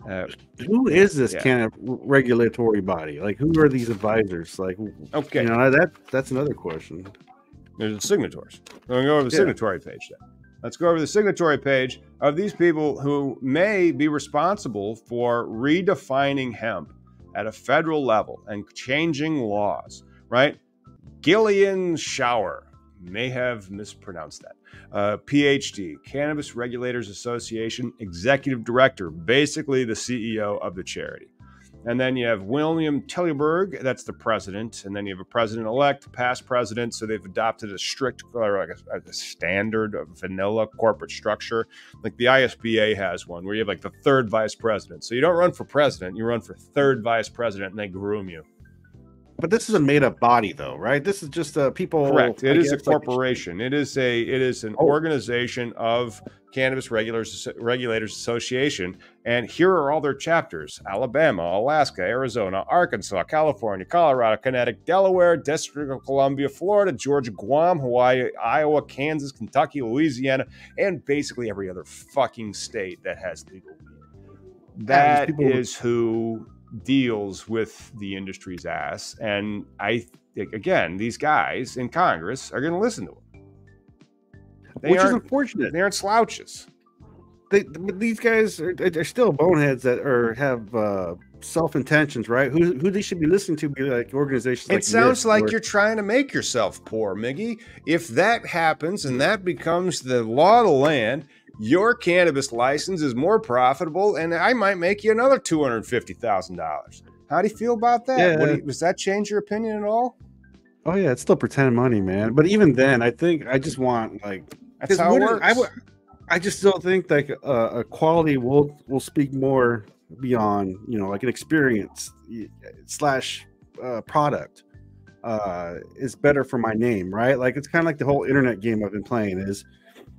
Uh, who is this yeah. kind of regulatory body? Like, who are these advisors? Like, okay, you know that that's another question. There's the signatories. We're going to go over the yeah. signatory page then. Let's go over the signatory page of these people who may be responsible for redefining hemp at a federal level and changing laws, right? Gillian Schauer may have mispronounced that. Uh, PhD, Cannabis Regulators Association Executive Director, basically the CEO of the charity. And then you have William Tilleyberg, that's the president. And then you have a president elect, past president. So they've adopted a strict, like a, a standard of vanilla corporate structure. Like the ISBA has one where you have like the third vice president. So you don't run for president, you run for third vice president and they groom you. But this is a made up body, though, right? This is just uh, people. Correct. It I is a corporation. Like... It is a it is an oh. organization of Cannabis Regulators Regulators Association, and here are all their chapters: Alabama, Alaska, Arizona, Arkansas, California, Colorado, Connecticut, Delaware, District of Columbia, Florida, Georgia, Guam, Hawaii, Iowa, Kansas, Kentucky, Louisiana, and basically every other fucking state that has legal That yeah, is who deals with the industry's ass. And I, think, again, these guys in Congress are going to listen to them. They Which is unfortunate. They aren't slouches. They, these guys are they're still boneheads that are have uh, self intentions, right? Who who they should be listening to be like organizations. It like sounds like or, you're trying to make yourself poor, Miggy. If that happens and that becomes the law of the land, your cannabis license is more profitable and I might make you another $250,000. How do you feel about that? Yeah. You, does that change your opinion at all? Oh yeah, it's still pretend money, man. But even then, I think I just want like that's how it works. I, w- I just don't think like uh, a quality will will speak more beyond you know like an experience slash uh, product uh, is better for my name, right? Like it's kind of like the whole internet game I've been playing is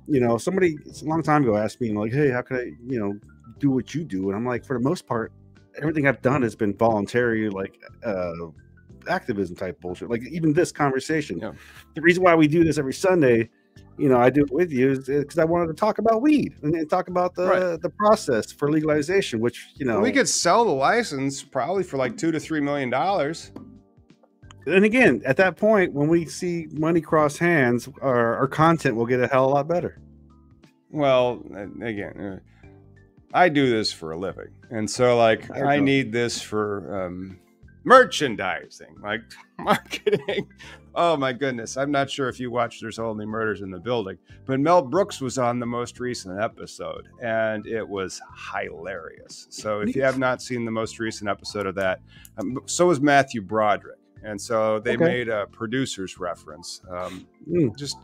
you know, somebody a long time ago asked me, like, hey, how can I, you know, do what you do? And I'm like, for the most part, everything I've done has been voluntary, like uh, activism type bullshit. Like even this conversation. Yeah. The reason why we do this every Sunday, you know, I do it with you is because I wanted to talk about weed and, and talk about the right. the process for legalization, which you know we could sell the license probably for like two to three million dollars and again, at that point, when we see money cross hands, our, our content will get a hell of a lot better. Well, again, uh, I do this for a living, and so like I, I need this for um, merchandising, like marketing. oh my goodness, I'm not sure if you watched "There's Only Murders in the Building," but Mel Brooks was on the most recent episode, and it was hilarious. So if you have not seen the most recent episode of that, um, so was Matthew Broderick and so they okay. made a producer's reference. Um, mm. Just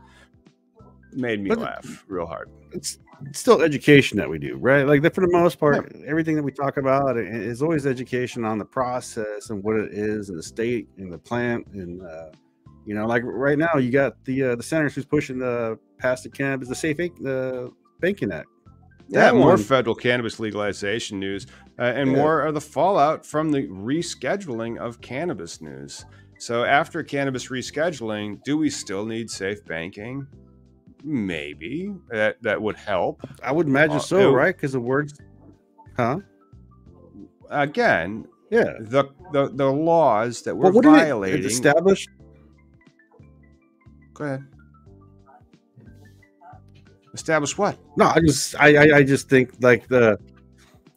made me But- laugh real hard. it's it's still education that we do, right? Like that for the most part, everything that we talk about is always education on the process and what it is, and the state and the plant, and uh, you know, like right now, you got the uh, the senators who's pushing the pass the cannabis, the safe Bank- the banking act. Yeah, more one- federal cannabis legalization news uh, and Yeah. more of the fallout from the rescheduling of cannabis news. So, after cannabis rescheduling, do we still need safe banking? Maybe that that would help. I would imagine Uh, so, right? Because the words, huh? Again, Yeah. the the, the laws that we're Well, what it- violating. established? Go ahead. Establish what? No, I just I I, I just think like the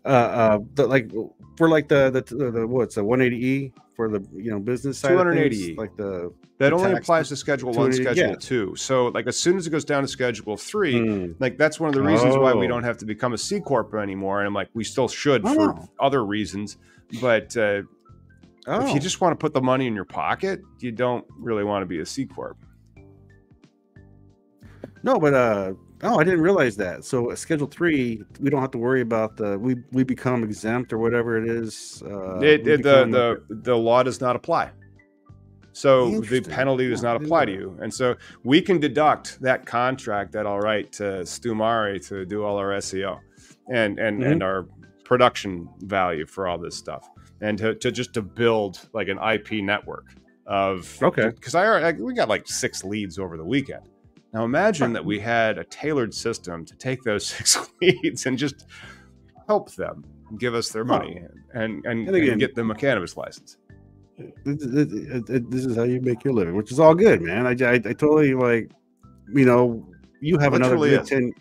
uh uh the like for like the the, the, the what's the 180e for the you know business side 280E. like the That The only tax- applies to Schedule One, Schedule yeah. Two. So, like, as soon as it goes down to Schedule Three, Hmm. like that's one of the reasons why we Oh. don't have to become a C corp anymore. And I'm like, we still should Oh. for other reasons, but uh, oh. if you just want to put the money in your pocket, you don't really want to be a C corp. no, but uh oh, I didn't realize that. So at Schedule Three, we don't have to worry about the we we become exempt or whatever it is. Uh, it, it- the the the law does not apply. So the penalty does not apply to you, and so we can deduct that contract that I'll write to Stumari to do all our SEO and and Mm-hmm. and our production value for all this stuff, and to, to just to build like an IP network of Okay. because I already- we got like six leads over the weekend. Now imagine that we had a tailored system to take those six leads and just help them give us their money and and, And again- and get them a cannabis license. this, this- it- it- this is how you make your living, which is all good, man. I, I, I totally like, you know, you have another Literally good ten,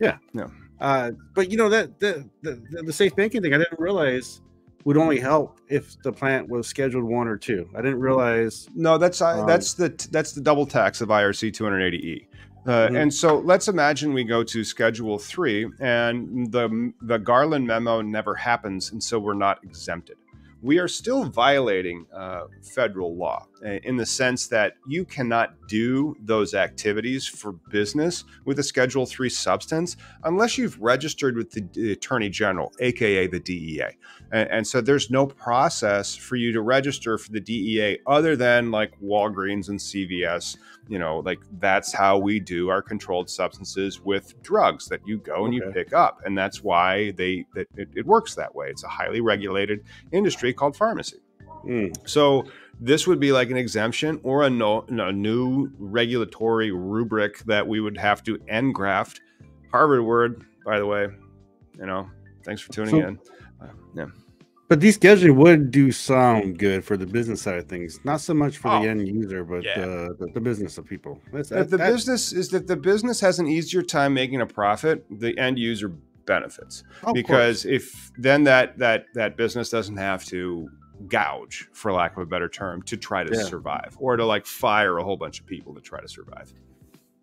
yeah, Yeah. Uh, but you know that the, the the safe banking thing, I didn't realize would only help if the plant was scheduled one or two. I didn't realize. No, that's Um, that's the that's the double tax of IRC 280E. Uh, Mhm. And so let's imagine we go to Schedule Three, and the the Garland memo never happens, and so we're not exempted. We are still violating uh, federal law in the sense that you cannot do those activities for business with a Schedule Three substance unless you've registered with the, the Attorney General, aka the DEA. And, and so there's no process for you to register for the DEA other than like Walgreens and CVS. You know, like that's how we do our controlled substances with drugs that you go and you pick up. And that's why they that it, it works that way. It's a highly regulated industry called pharmacy. Mm, So this would be like an exemption or a, no, a new regulatory rubric that we would have to engraft. Harvard word, by the way. You know, thanks for tuning So- in. Uh, yeah. But these descheduling would do some good for the business side of things, not so much for Oh, the end user, but yeah. uh, the, the business of people. That's, If the that- business is that the business has an easier time making a profit, the end user benefits because if then that that that business doesn't have to gouge, for lack of a better term, to try to Yeah. survive or to like fire a whole bunch of people to try to survive.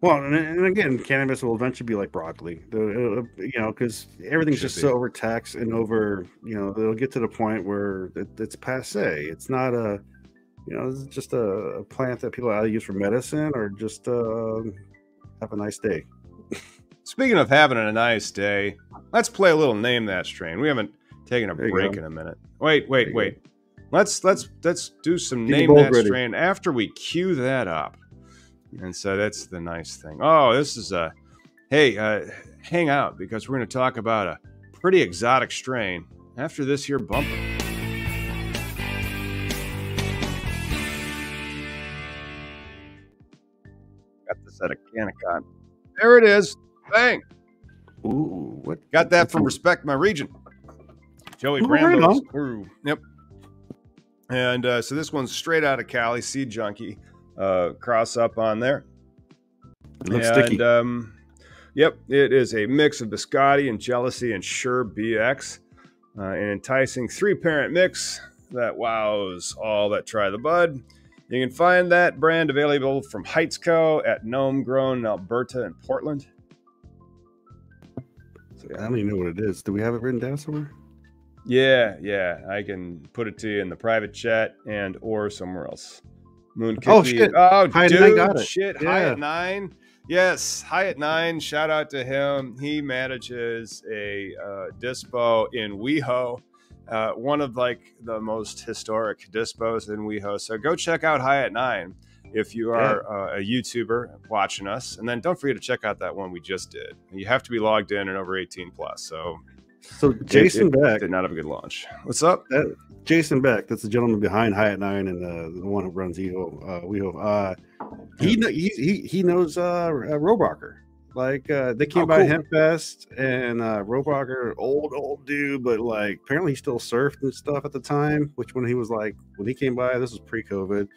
Well, and, again, cannabis will eventually be like broccoli, uh, you know, because everything's just be. so overtaxed and over. You know, it'll get to the point where it, it's passe. It's not a, you know, it's just a, plant that people either use for medicine or just uh, have a nice day. Speaking of having a nice day, let's play a little name that strain. We haven't taken a There break in a minute. Wait, wait, wait. Let's let's let's do some the name that ready. strain after we cue that up. And so that's the nice thing. Oh, this is a hey, uh, hang out because we're going to talk about a pretty exotic strain after this here bumper. Got this at a Canicon. There it is. Bang. Ooh, what? Got that from Respect My Region. Joey Ooh, right Brando's on. crew. Yep. And uh, so this one's straight out of Cali, Seed Junkie. Uh, cross up on there. It looks and, sticky. Um, yep, it is a mix of biscotti and jealousy and sure BX. Uh, an enticing three parent mix that wows all that try the bud. You can find that brand available from Heights Co. at Gnome Grown in Alberta and Portland. So, I don't even know what it is. Do we have it written down somewhere? Yeah, yeah. I can put it to you in the private chat and or somewhere else. Moon Oh, shit. Oh, dude. nine got it. Shit. Yeah. at nine. Yes, Hyatt Nine. Shout out to him. He manages a uh, dispo in WeHo, uh, one of like the most historic dispos in WeHo. So go check out Hyatt Nine if you are yeah. uh, a YouTuber watching us, and then don't forget to check out that one we just did. You have to be logged in and over 18 plus. So, so Jason it, it Beck did not have a good launch. What's up? That, Jason Beck, that's the gentleman behind Hyatt Nine and uh, the one who runs EHO. Uh, WeHo. Uh, he, he he he knows uh, uh Rohrabacher. Like uh, they came oh, by cool. Hempfest and uh, Rohrabacher, old old dude, but like apparently he still surfed and stuff at the time. Which when he was like when he came by, this was pre-COVID.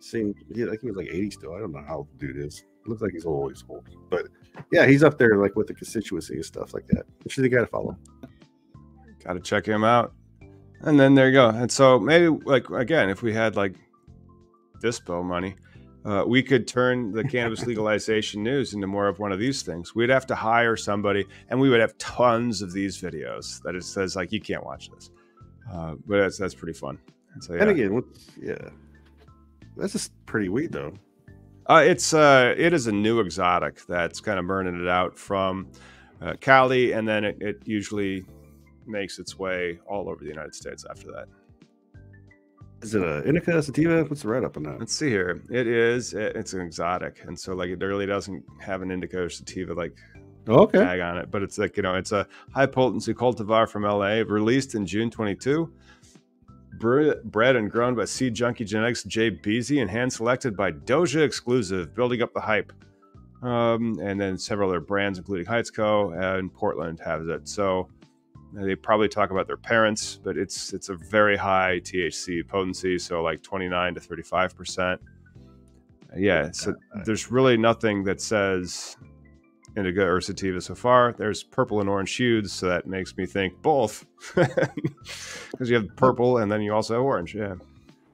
Seemed he like he was like eighty still. I don't know how old dude is. Looks like he's always old, but yeah, he's up there like with the constituency and stuff like that. Which you got to follow. Got to check him out. And then there you go. And so maybe like again, if we had like dispo money, uh, we could turn the cannabis legalization news into more of one of these things. We'd have to hire somebody, and we would have tons of these videos that it says like you can't watch this. Uh, but that's that's pretty fun. And, so, yeah. and again, yeah, that's just pretty weird though. Uh, it's uh, it is a new exotic that's kind of burning it out from uh, Cali, and then it, it usually makes its way all over the United States after that. Is it a indica sativa? What's the write up on that? Let's see here. It is. it's an exotic, and so like it really doesn't have an indica or sativa like okay tag on it, but it's like you know it's a high potency cultivar from LA, released in June 22. Bred and grown by Seed Junkie Genetics, JBeezy, and hand selected by Doja Exclusive, building up the hype. Um, and then several other brands, including Heights Co. and Portland, has it. So they probably talk about their parents, but it's it's a very high THC potency, so like 29 to 35 percent. Yeah, so there's really nothing that says indica or sativa so far. There's purple and orange hues, so that makes me think both, because you have purple and then you also have orange. Yeah.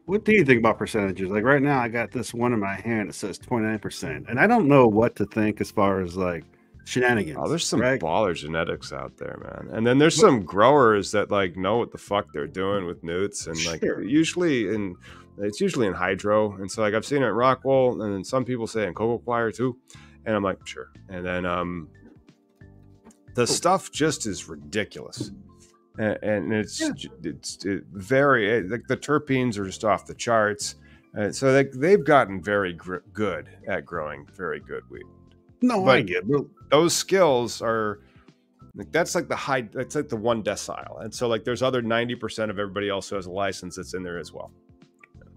What do you think about percentages? Like right now, I got this one in my hand. It says 29%, and I don't know what to think as far as like shenanigans. Oh, there's some right? baller genetics out there, man. And then there's some growers that like know what the fuck they're doing with nutes, and like sure. usually in it's usually in hydro. And so like I've seen it at Rockwool, and then some people say in Coco Coir too. And I'm like, sure. And then um the stuff just is ridiculous. And, and it's yeah. it's it very like the terpenes are just off the charts. Uh, so they, they've gotten very gr- good at growing very good weed. No, but I get. But those skills are like that's like the high that's like the one decile and so like there's other 90% of everybody else who has a license that's in there as well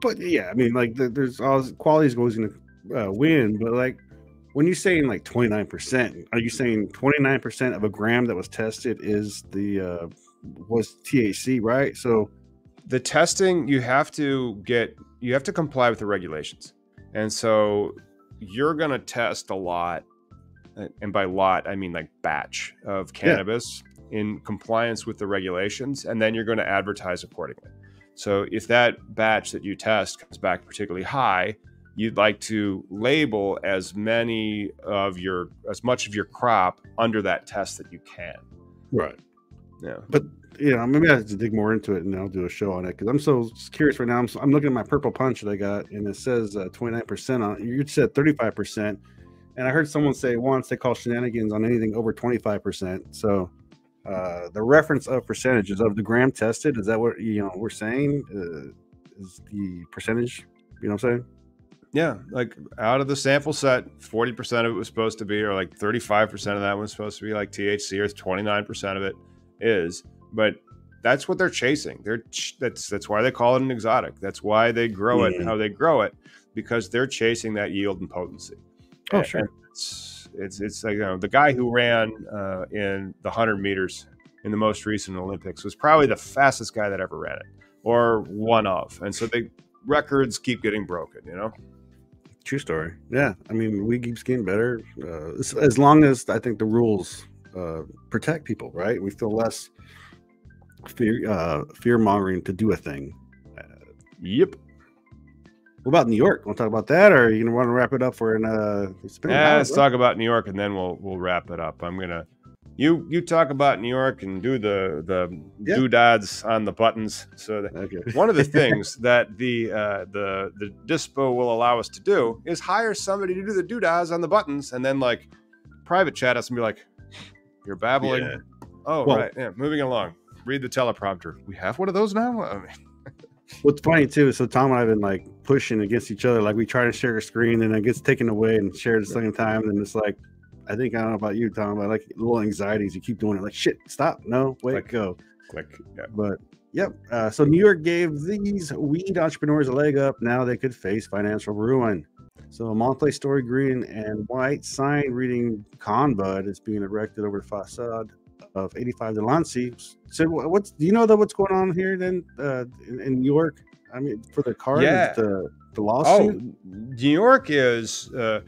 but yeah i mean like the, there's all quality is always going to uh, win but like when you're saying like 29% are you saying 29% of a gram that was tested is the uh was thc right so the testing you have to get you have to comply with the regulations and so you're going to test a lot and by lot I mean like batch of cannabis yeah. in compliance with the regulations, and then you're going to advertise accordingly. So if that batch that you test comes back particularly high, you'd like to label as many of your as much of your crop under that test that you can. Right. Yeah. But yeah, maybe I have to dig more into it and I'll do a show on it because I'm so curious right now. I'm, I'm, looking at my purple punch that I got and it says uh, 29% on. You said 35%. And I heard someone say once they call shenanigans on anything over 25%. So uh, the reference of percentages of the gram tested, is that what you know we're saying? Uh, is the percentage, you know what I'm saying? Yeah, like out of the sample set, 40% of it was supposed to be, or like 35% of that was supposed to be like THC, or 29% of it is. But that's what they're chasing. They're that's that's why they call it an exotic. That's why they grow it how they grow it because they're chasing that yield and potency. Oh, sure. It's, it's, it's like, you know, the guy who ran uh, in the 100 meters in the most recent Olympics was probably the fastest guy that ever ran it or one of. And so the records keep getting broken, you know? True story. Yeah. I mean, we keep getting better uh, as, as, long as I think the rules uh, protect people, right? We feel less fear, uh, fear mongering to do a thing. yep. What about New York? Want to talk about that, or are you gonna want to wrap it up for an? Uh, yeah, let's talk about New York, and then we'll we'll wrap it up. I'm gonna You you talk about New York and do the the yeah. doodads on the buttons. So that, okay. one of the things that the uh, the the dispo will allow us to do is hire somebody to do the doodads on the buttons, and then like private chat us and be like, "You're babbling." Yeah. Oh well, right, yeah. Moving along. Read the teleprompter. We have one of those now. I mean, What's funny too is so Tom and I have been like pushing against each other. Like we try to share a screen and it gets taken away and shared the second time. And it's like I think I don't know about you, Tom, but like little anxieties. You keep doing it, like shit, stop, no, wait, click, go, click. Yeah. But yep. Uh, so New York gave these weed entrepreneurs a leg up. Now they could face financial ruin. So a multi-story green and white sign reading Conbud is being erected over the facade of 85 Delancey. So what's do you know that what's going on here then uh, in, in, New York? I mean, for the car, yeah. the the lawsuit. Oh, New York is. Uh,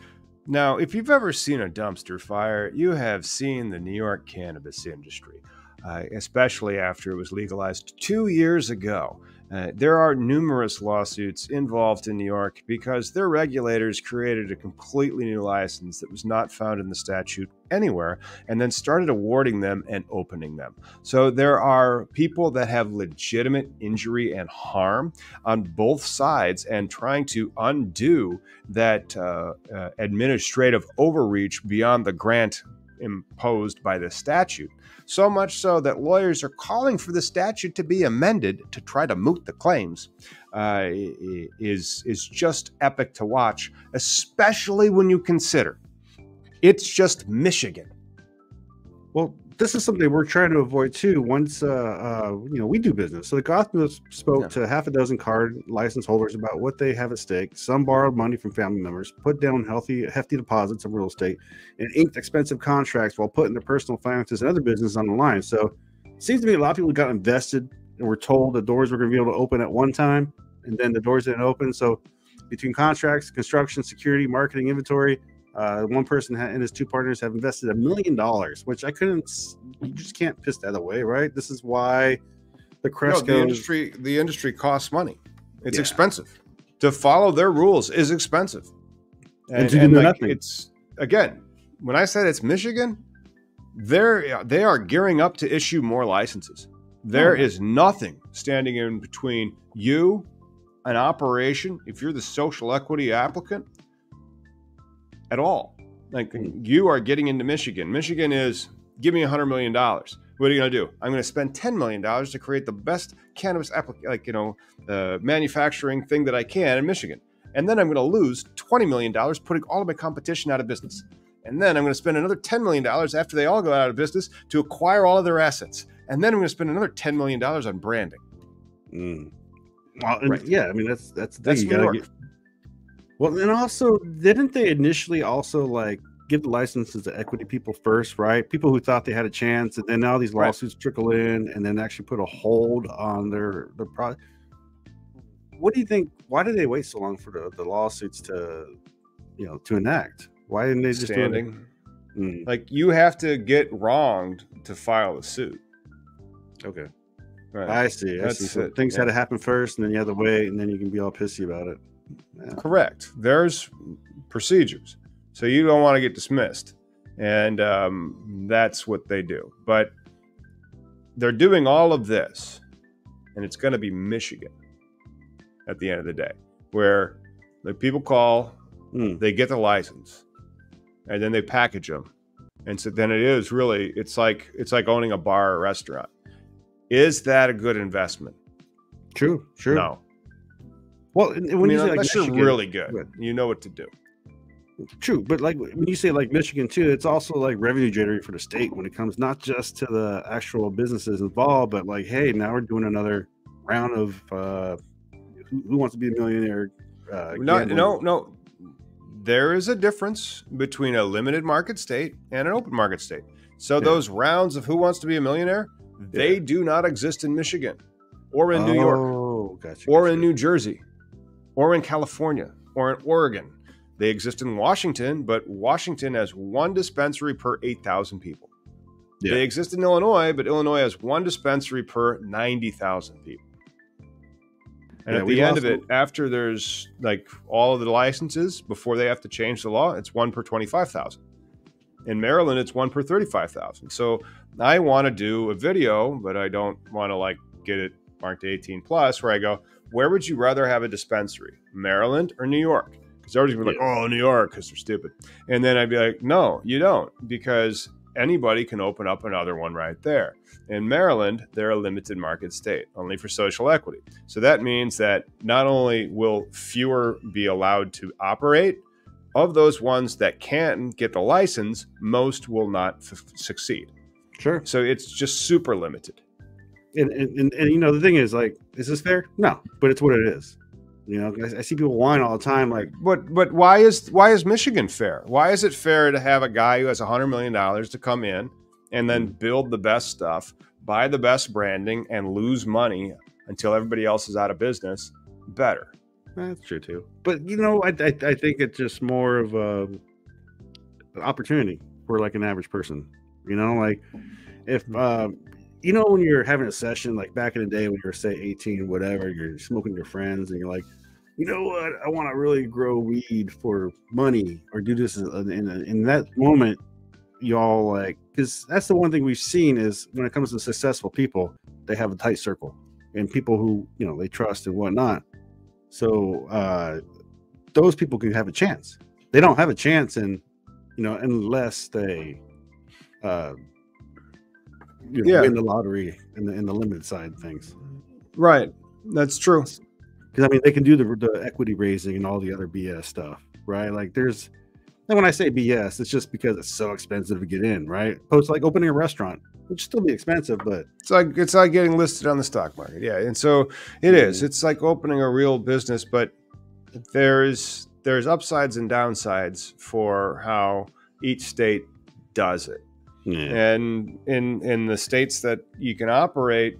now, if you've ever seen a dumpster fire, you have seen the New York cannabis industry, uh, especially after it was legalized two years ago. Uh, there are numerous lawsuits involved in New York because their regulators created a completely new license that was not found in the statute anywhere and then started awarding them and opening them. So there are people that have legitimate injury and harm on both sides and trying to undo that uh, uh, administrative overreach beyond the grant imposed by the statute. So much so that lawyers are calling for the statute to be amended to try to moot the claims. Uh, is is just epic to watch, especially when you consider it's just Michigan. Well, this is something we're trying to avoid too. Once uh, uh, you know we do business, so the Gotham spoke yeah. to half a dozen CAURD license holders about what they have at stake. Some borrowed money from family members, put down healthy, hefty deposits of real estate, and inked expensive contracts while putting their personal finances and other business on the line. So, it seems to me a lot of people got invested and were told the doors were going to be able to open at one time, and then the doors didn't open. So, between contracts, construction, security, marketing, inventory, uh, one person and his two partners have invested a million dollars, which I couldn't. You just can't piss that away, right? This is why the Cresco no, the industry the industry costs money. It's yeah. expensive to follow their rules is expensive, and, and, and like, it's again when I said it's Michigan, they're they are gearing up to issue more licenses. There oh. is nothing standing in between you, an operation. If you're the social equity applicant, at all. Like hmm. you are getting into Michigan. Michigan is give me a hundred million dollars. What are you going to do? I'm going to spend ten million dollars to create the best cannabis applic- like you know uh, manufacturing thing that I can in Michigan, and then I'm going to lose twenty million dollars putting all of my competition out of business. And then I'm going to spend another $10 million after they all go out of business to acquire all of their assets. And then I'm going to spend another $10 million on branding. Mm. Well, right. Yeah, I mean, that's that's the that's New York. Get, well, and also, didn't they initially also like give the licenses to equity people first, right? People who thought they had a chance, and then now these lawsuits right. trickle in, and then actually put a hold on their their product. What do you think? Why did they wait so long for the, the lawsuits to, you know, to enact? Why didn't they just standing? Mm. Like you have to get wronged to file a suit. Okay. Right. I see. I see. So things yeah. had to happen first, and then you have to wait, and then you can be all pissy about it. Yeah. Correct. There's procedures. So you don't want to get dismissed. And um, that's what they do. But they're doing all of this, and it's going to be Michigan at the end of the day, where the people call, mm. they get the license, and then they package them. And so then it is really, it's like it's like owning a bar or restaurant. Is that a good investment? True, true. No, well, when I mean, you say like Michigan, you're really good, you know what to do. True, but like when you say like Michigan too, it's also like revenue generating for the state when it comes not just to the actual businesses involved, but like, hey, now we're doing another round of uh, who, who wants to be a millionaire? Uh, no, no, no. There is a difference between a limited market state and an open market state. So yeah. those rounds of who wants to be a millionaire, they yeah. do not exist in Michigan or in oh, New York oh, gotcha, or gotcha. in New Jersey or in California or in Oregon. They exist in Washington, but Washington has one dispensary per 8,000 people. Yeah. They exist in Illinois, but Illinois has one dispensary per 90,000 people. And yeah, at the end of it, after there's like all of the licenses before they have to change the law, it's one per 25,000. In Maryland, it's one per 35,000. So I want to do a video, but I don't want to like get it marked 18 plus where I go, where would you rather have a dispensary, Maryland or New York? Because everybody's be like, oh, New York, because they're stupid. And then I'd be like, no, you don't, because anybody can open up another one right there. In Maryland, they're a limited market state, only for social equity. So that means that not only will fewer be allowed to operate, of those ones that can get the license, most will not f- succeed. Sure. So it's just super limited. And, and, and, and, you know, the thing is, like, is this fair? No, but it's what it is. You know, I, I see people whine all the time, like, but but why is why is Michigan fair? Why is it fair to have a guy who has a hundred million dollars to come in and then build the best stuff, buy the best branding, and lose money until everybody else is out of business? Better. That's true too. But you know, I I, I think it's just more of a an opportunity for like an average person. You know, like if uh, you know when you're having a session like back in the day when you're say 18 whatever you're smoking your friends and you're like you know what? I want to really grow weed for money or do this in, in, in that moment y'all like because that's the one thing we've seen is when it comes to successful people they have a tight circle and people who you know they trust and whatnot. So uh those people can have a chance. They don't have a chance and you know unless they uh you know, yeah. win the lottery in the in the limited side of things. Right, that's true. Because I mean, they can do the the equity raising and all the other BS stuff, right? Like there's, and when I say BS, it's just because it's so expensive to get in, right? Post like opening a restaurant, which still be expensive, but it's like it's like getting listed on the stock market, yeah. And so it is. Mm-hmm. It's like opening a real business, but there's there's upsides and downsides for how each state does it. Yeah. And in in the states that you can operate,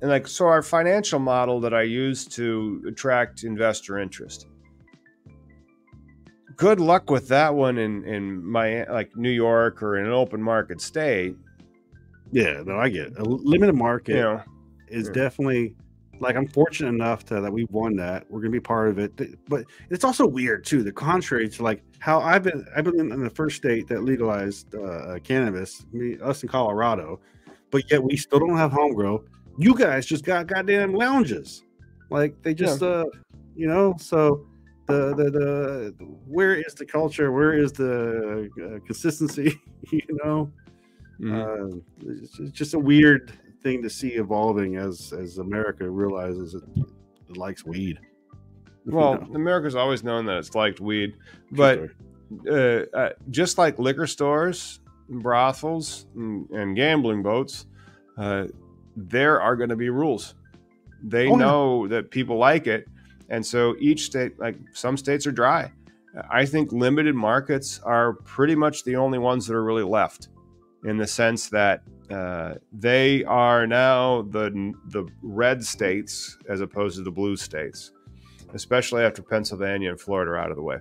and like so, our financial model that I use to attract investor interest. Good luck with that one in in my like New York or in an open market state. Yeah, no, I get it. a limited market. You know, is yeah. definitely like I'm fortunate enough to that we won that. We're gonna be part of it. But it's also weird too. The contrary to like how I've been I've been in the first state that legalized uh, cannabis, me, us in Colorado, but yet we still don't have home grow. You guys just got goddamn lounges. Like they just yeah. uh you know, so the, the the where is the culture? Where is the uh, consistency? you know, mm-hmm. uh, it's just a weird thing to see evolving as as America realizes it, it likes weed. Well, you know? America's always known that it's liked weed, but uh, uh, just like liquor stores, brothels, and, and gambling boats, uh, there are going to be rules. They oh, know yeah. that people like it, and so each state, like some states, are dry. I think limited markets are pretty much the only ones that are really left, in the sense that uh, they are now the the red states as opposed to the blue states, especially after Pennsylvania and Florida are out of the way.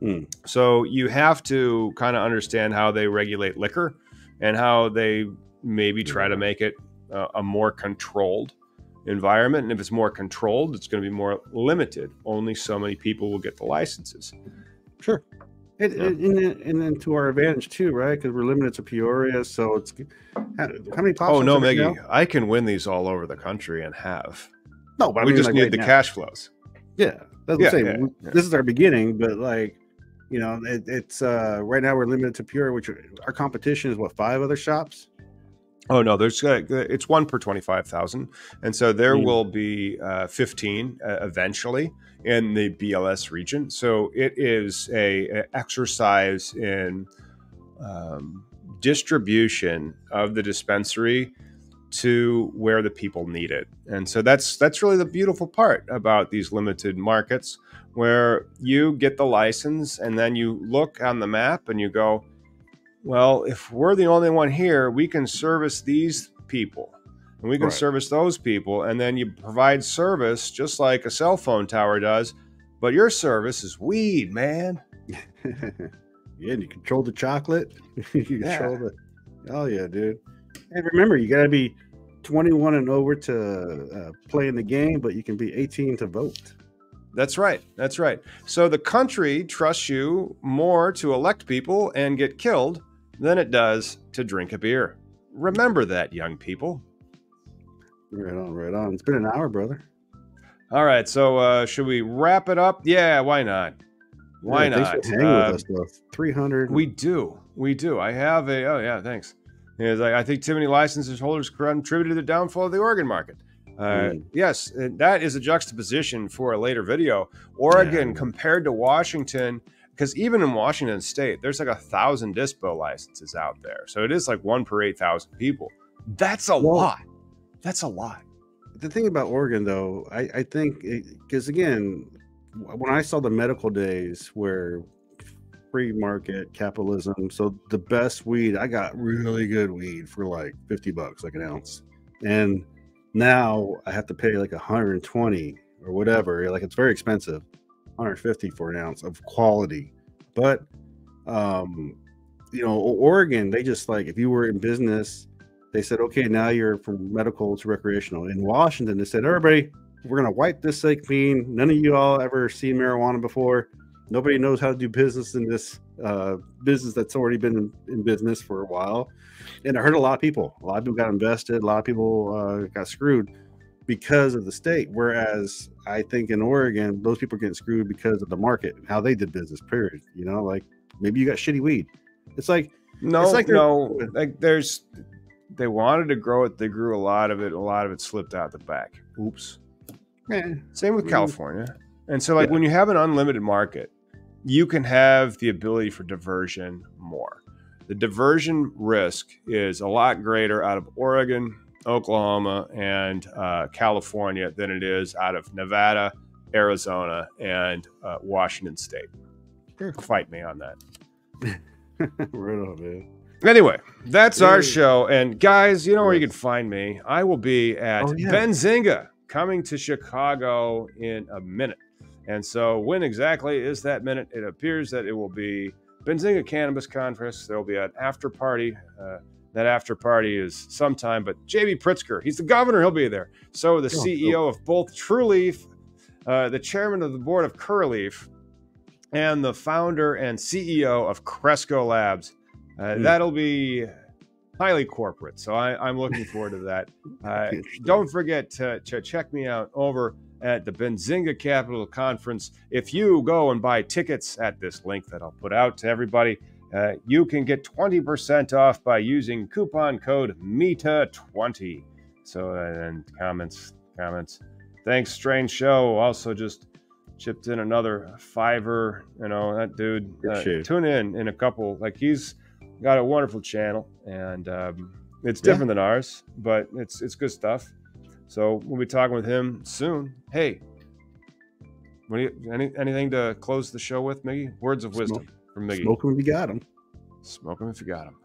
Hmm. So you have to kind of understand how they regulate liquor and how they maybe try to make it uh, a more controlled environment. And if it's more controlled, it's going to be more limited. Only so many people will get the licenses. Sure. It, yeah. and, then, and then to our advantage too, right? Because we're limited to Peoria, so it's how, how many Oh no, Maggie, I can win these all over the country and have. No, but we I mean, just like need right the now. cash flows. Yeah, that's yeah, what I'm saying. Yeah, this is our beginning, but like, you know, it, it's uh right now we're limited to Peoria, which our competition is what five other shops. Oh no, there's uh, it's one per twenty five thousand, and so there mm. will be uh, fifteen uh, eventually in the BLS region. So it is a, a exercise in um, distribution of the dispensary to where the people need it. And so that's that's really the beautiful part about these limited markets where you get the license and then you look on the map and you go, well, if we're the only one here, we can service these people and we can right. service those people. And then you provide service just like a cell phone tower does, but your service is weed, man. yeah, and you control the chocolate. you yeah. the. Oh yeah, dude. And remember, you got to be 21 and over to uh, play in the game, but you can be 18 to vote. That's right. That's right. So the country trusts you more to elect people and get killed than it does to drink a beer. Remember that, young people. Right on, right on. It's been an hour, brother. All right. So uh, should we wrap it up? Yeah, why not? Why yeah, not? hanging uh, with us, Three hundred. We do. We do. I have a. Oh yeah, thanks. I think too many licenses holders contributed to the downfall of the Oregon market. Uh, mm. Yes, that is a juxtaposition for a later video. Oregon yeah. compared to Washington, because even in Washington State, there's like a thousand dispo licenses out there. So it is like one per eight thousand people. That's a lot. That's a lot. The thing about Oregon, though, I, I think because again, when I saw the medical days where free market capitalism, so the best weed, I got really good weed for like 50 bucks, like an ounce. And now I have to pay like 120 or whatever. Like it's very expensive, 150 for an ounce of quality. But, um, you know, Oregon, they just like if you were in business they said, okay, now you're from medical to recreational. In Washington, they said, everybody, we're going to wipe this slate clean. None of you all ever seen marijuana before. Nobody knows how to do business in this uh, business that's already been in, in, business for a while. And it hurt a lot of people. A lot of people got invested. A lot of people uh, got screwed because of the state. Whereas I think in Oregon, those people are getting screwed because of the market, and how they did business, period. You know, like maybe you got shitty weed. It's like, no, it's like no, like there's they wanted to grow it. They grew a lot of it. A lot of it slipped out the back. Oops. Yeah. Same with California. And so, like, yeah. when you have an unlimited market, you can have the ability for diversion more. The diversion risk is a lot greater out of Oregon, Oklahoma, and uh, California than it is out of Nevada, Arizona, and uh, Washington State. Fight me on that. right on, man. Anyway, that's our show. And guys, you know where you can find me. I will be at oh, yeah. Benzinga coming to Chicago in a minute. And so, when exactly is that minute? It appears that it will be Benzinga Cannabis Conference. There will be an after party. Uh, that after party is sometime, but JB Pritzker, he's the governor, he'll be there. So, the oh, CEO cool. of both Trulieve, uh, the chairman of the board of Curaleaf, and the founder and CEO of Cresco Labs mm. That'll be highly corporate. So I, am looking forward to that. Uh, don't forget to, to, check me out over at the Benzinga Capital Conference. If you go and buy tickets at this link that I'll put out to everybody, uh, you can get 20% off by using coupon code META20. So, and comments, comments. Thanks, Strange Show. Also, just chipped in another fiver. You know, that dude. Uh, tune in in a couple. Like, he's got a wonderful channel, and um, it's different yeah. than ours, but it's it's good stuff. So we'll be talking with him soon. Hey, what do you, any, anything to close the show with, Miggy? Words of wisdom Smoke, from Miggy. Smoke them if you got them. Smoke him if you got him.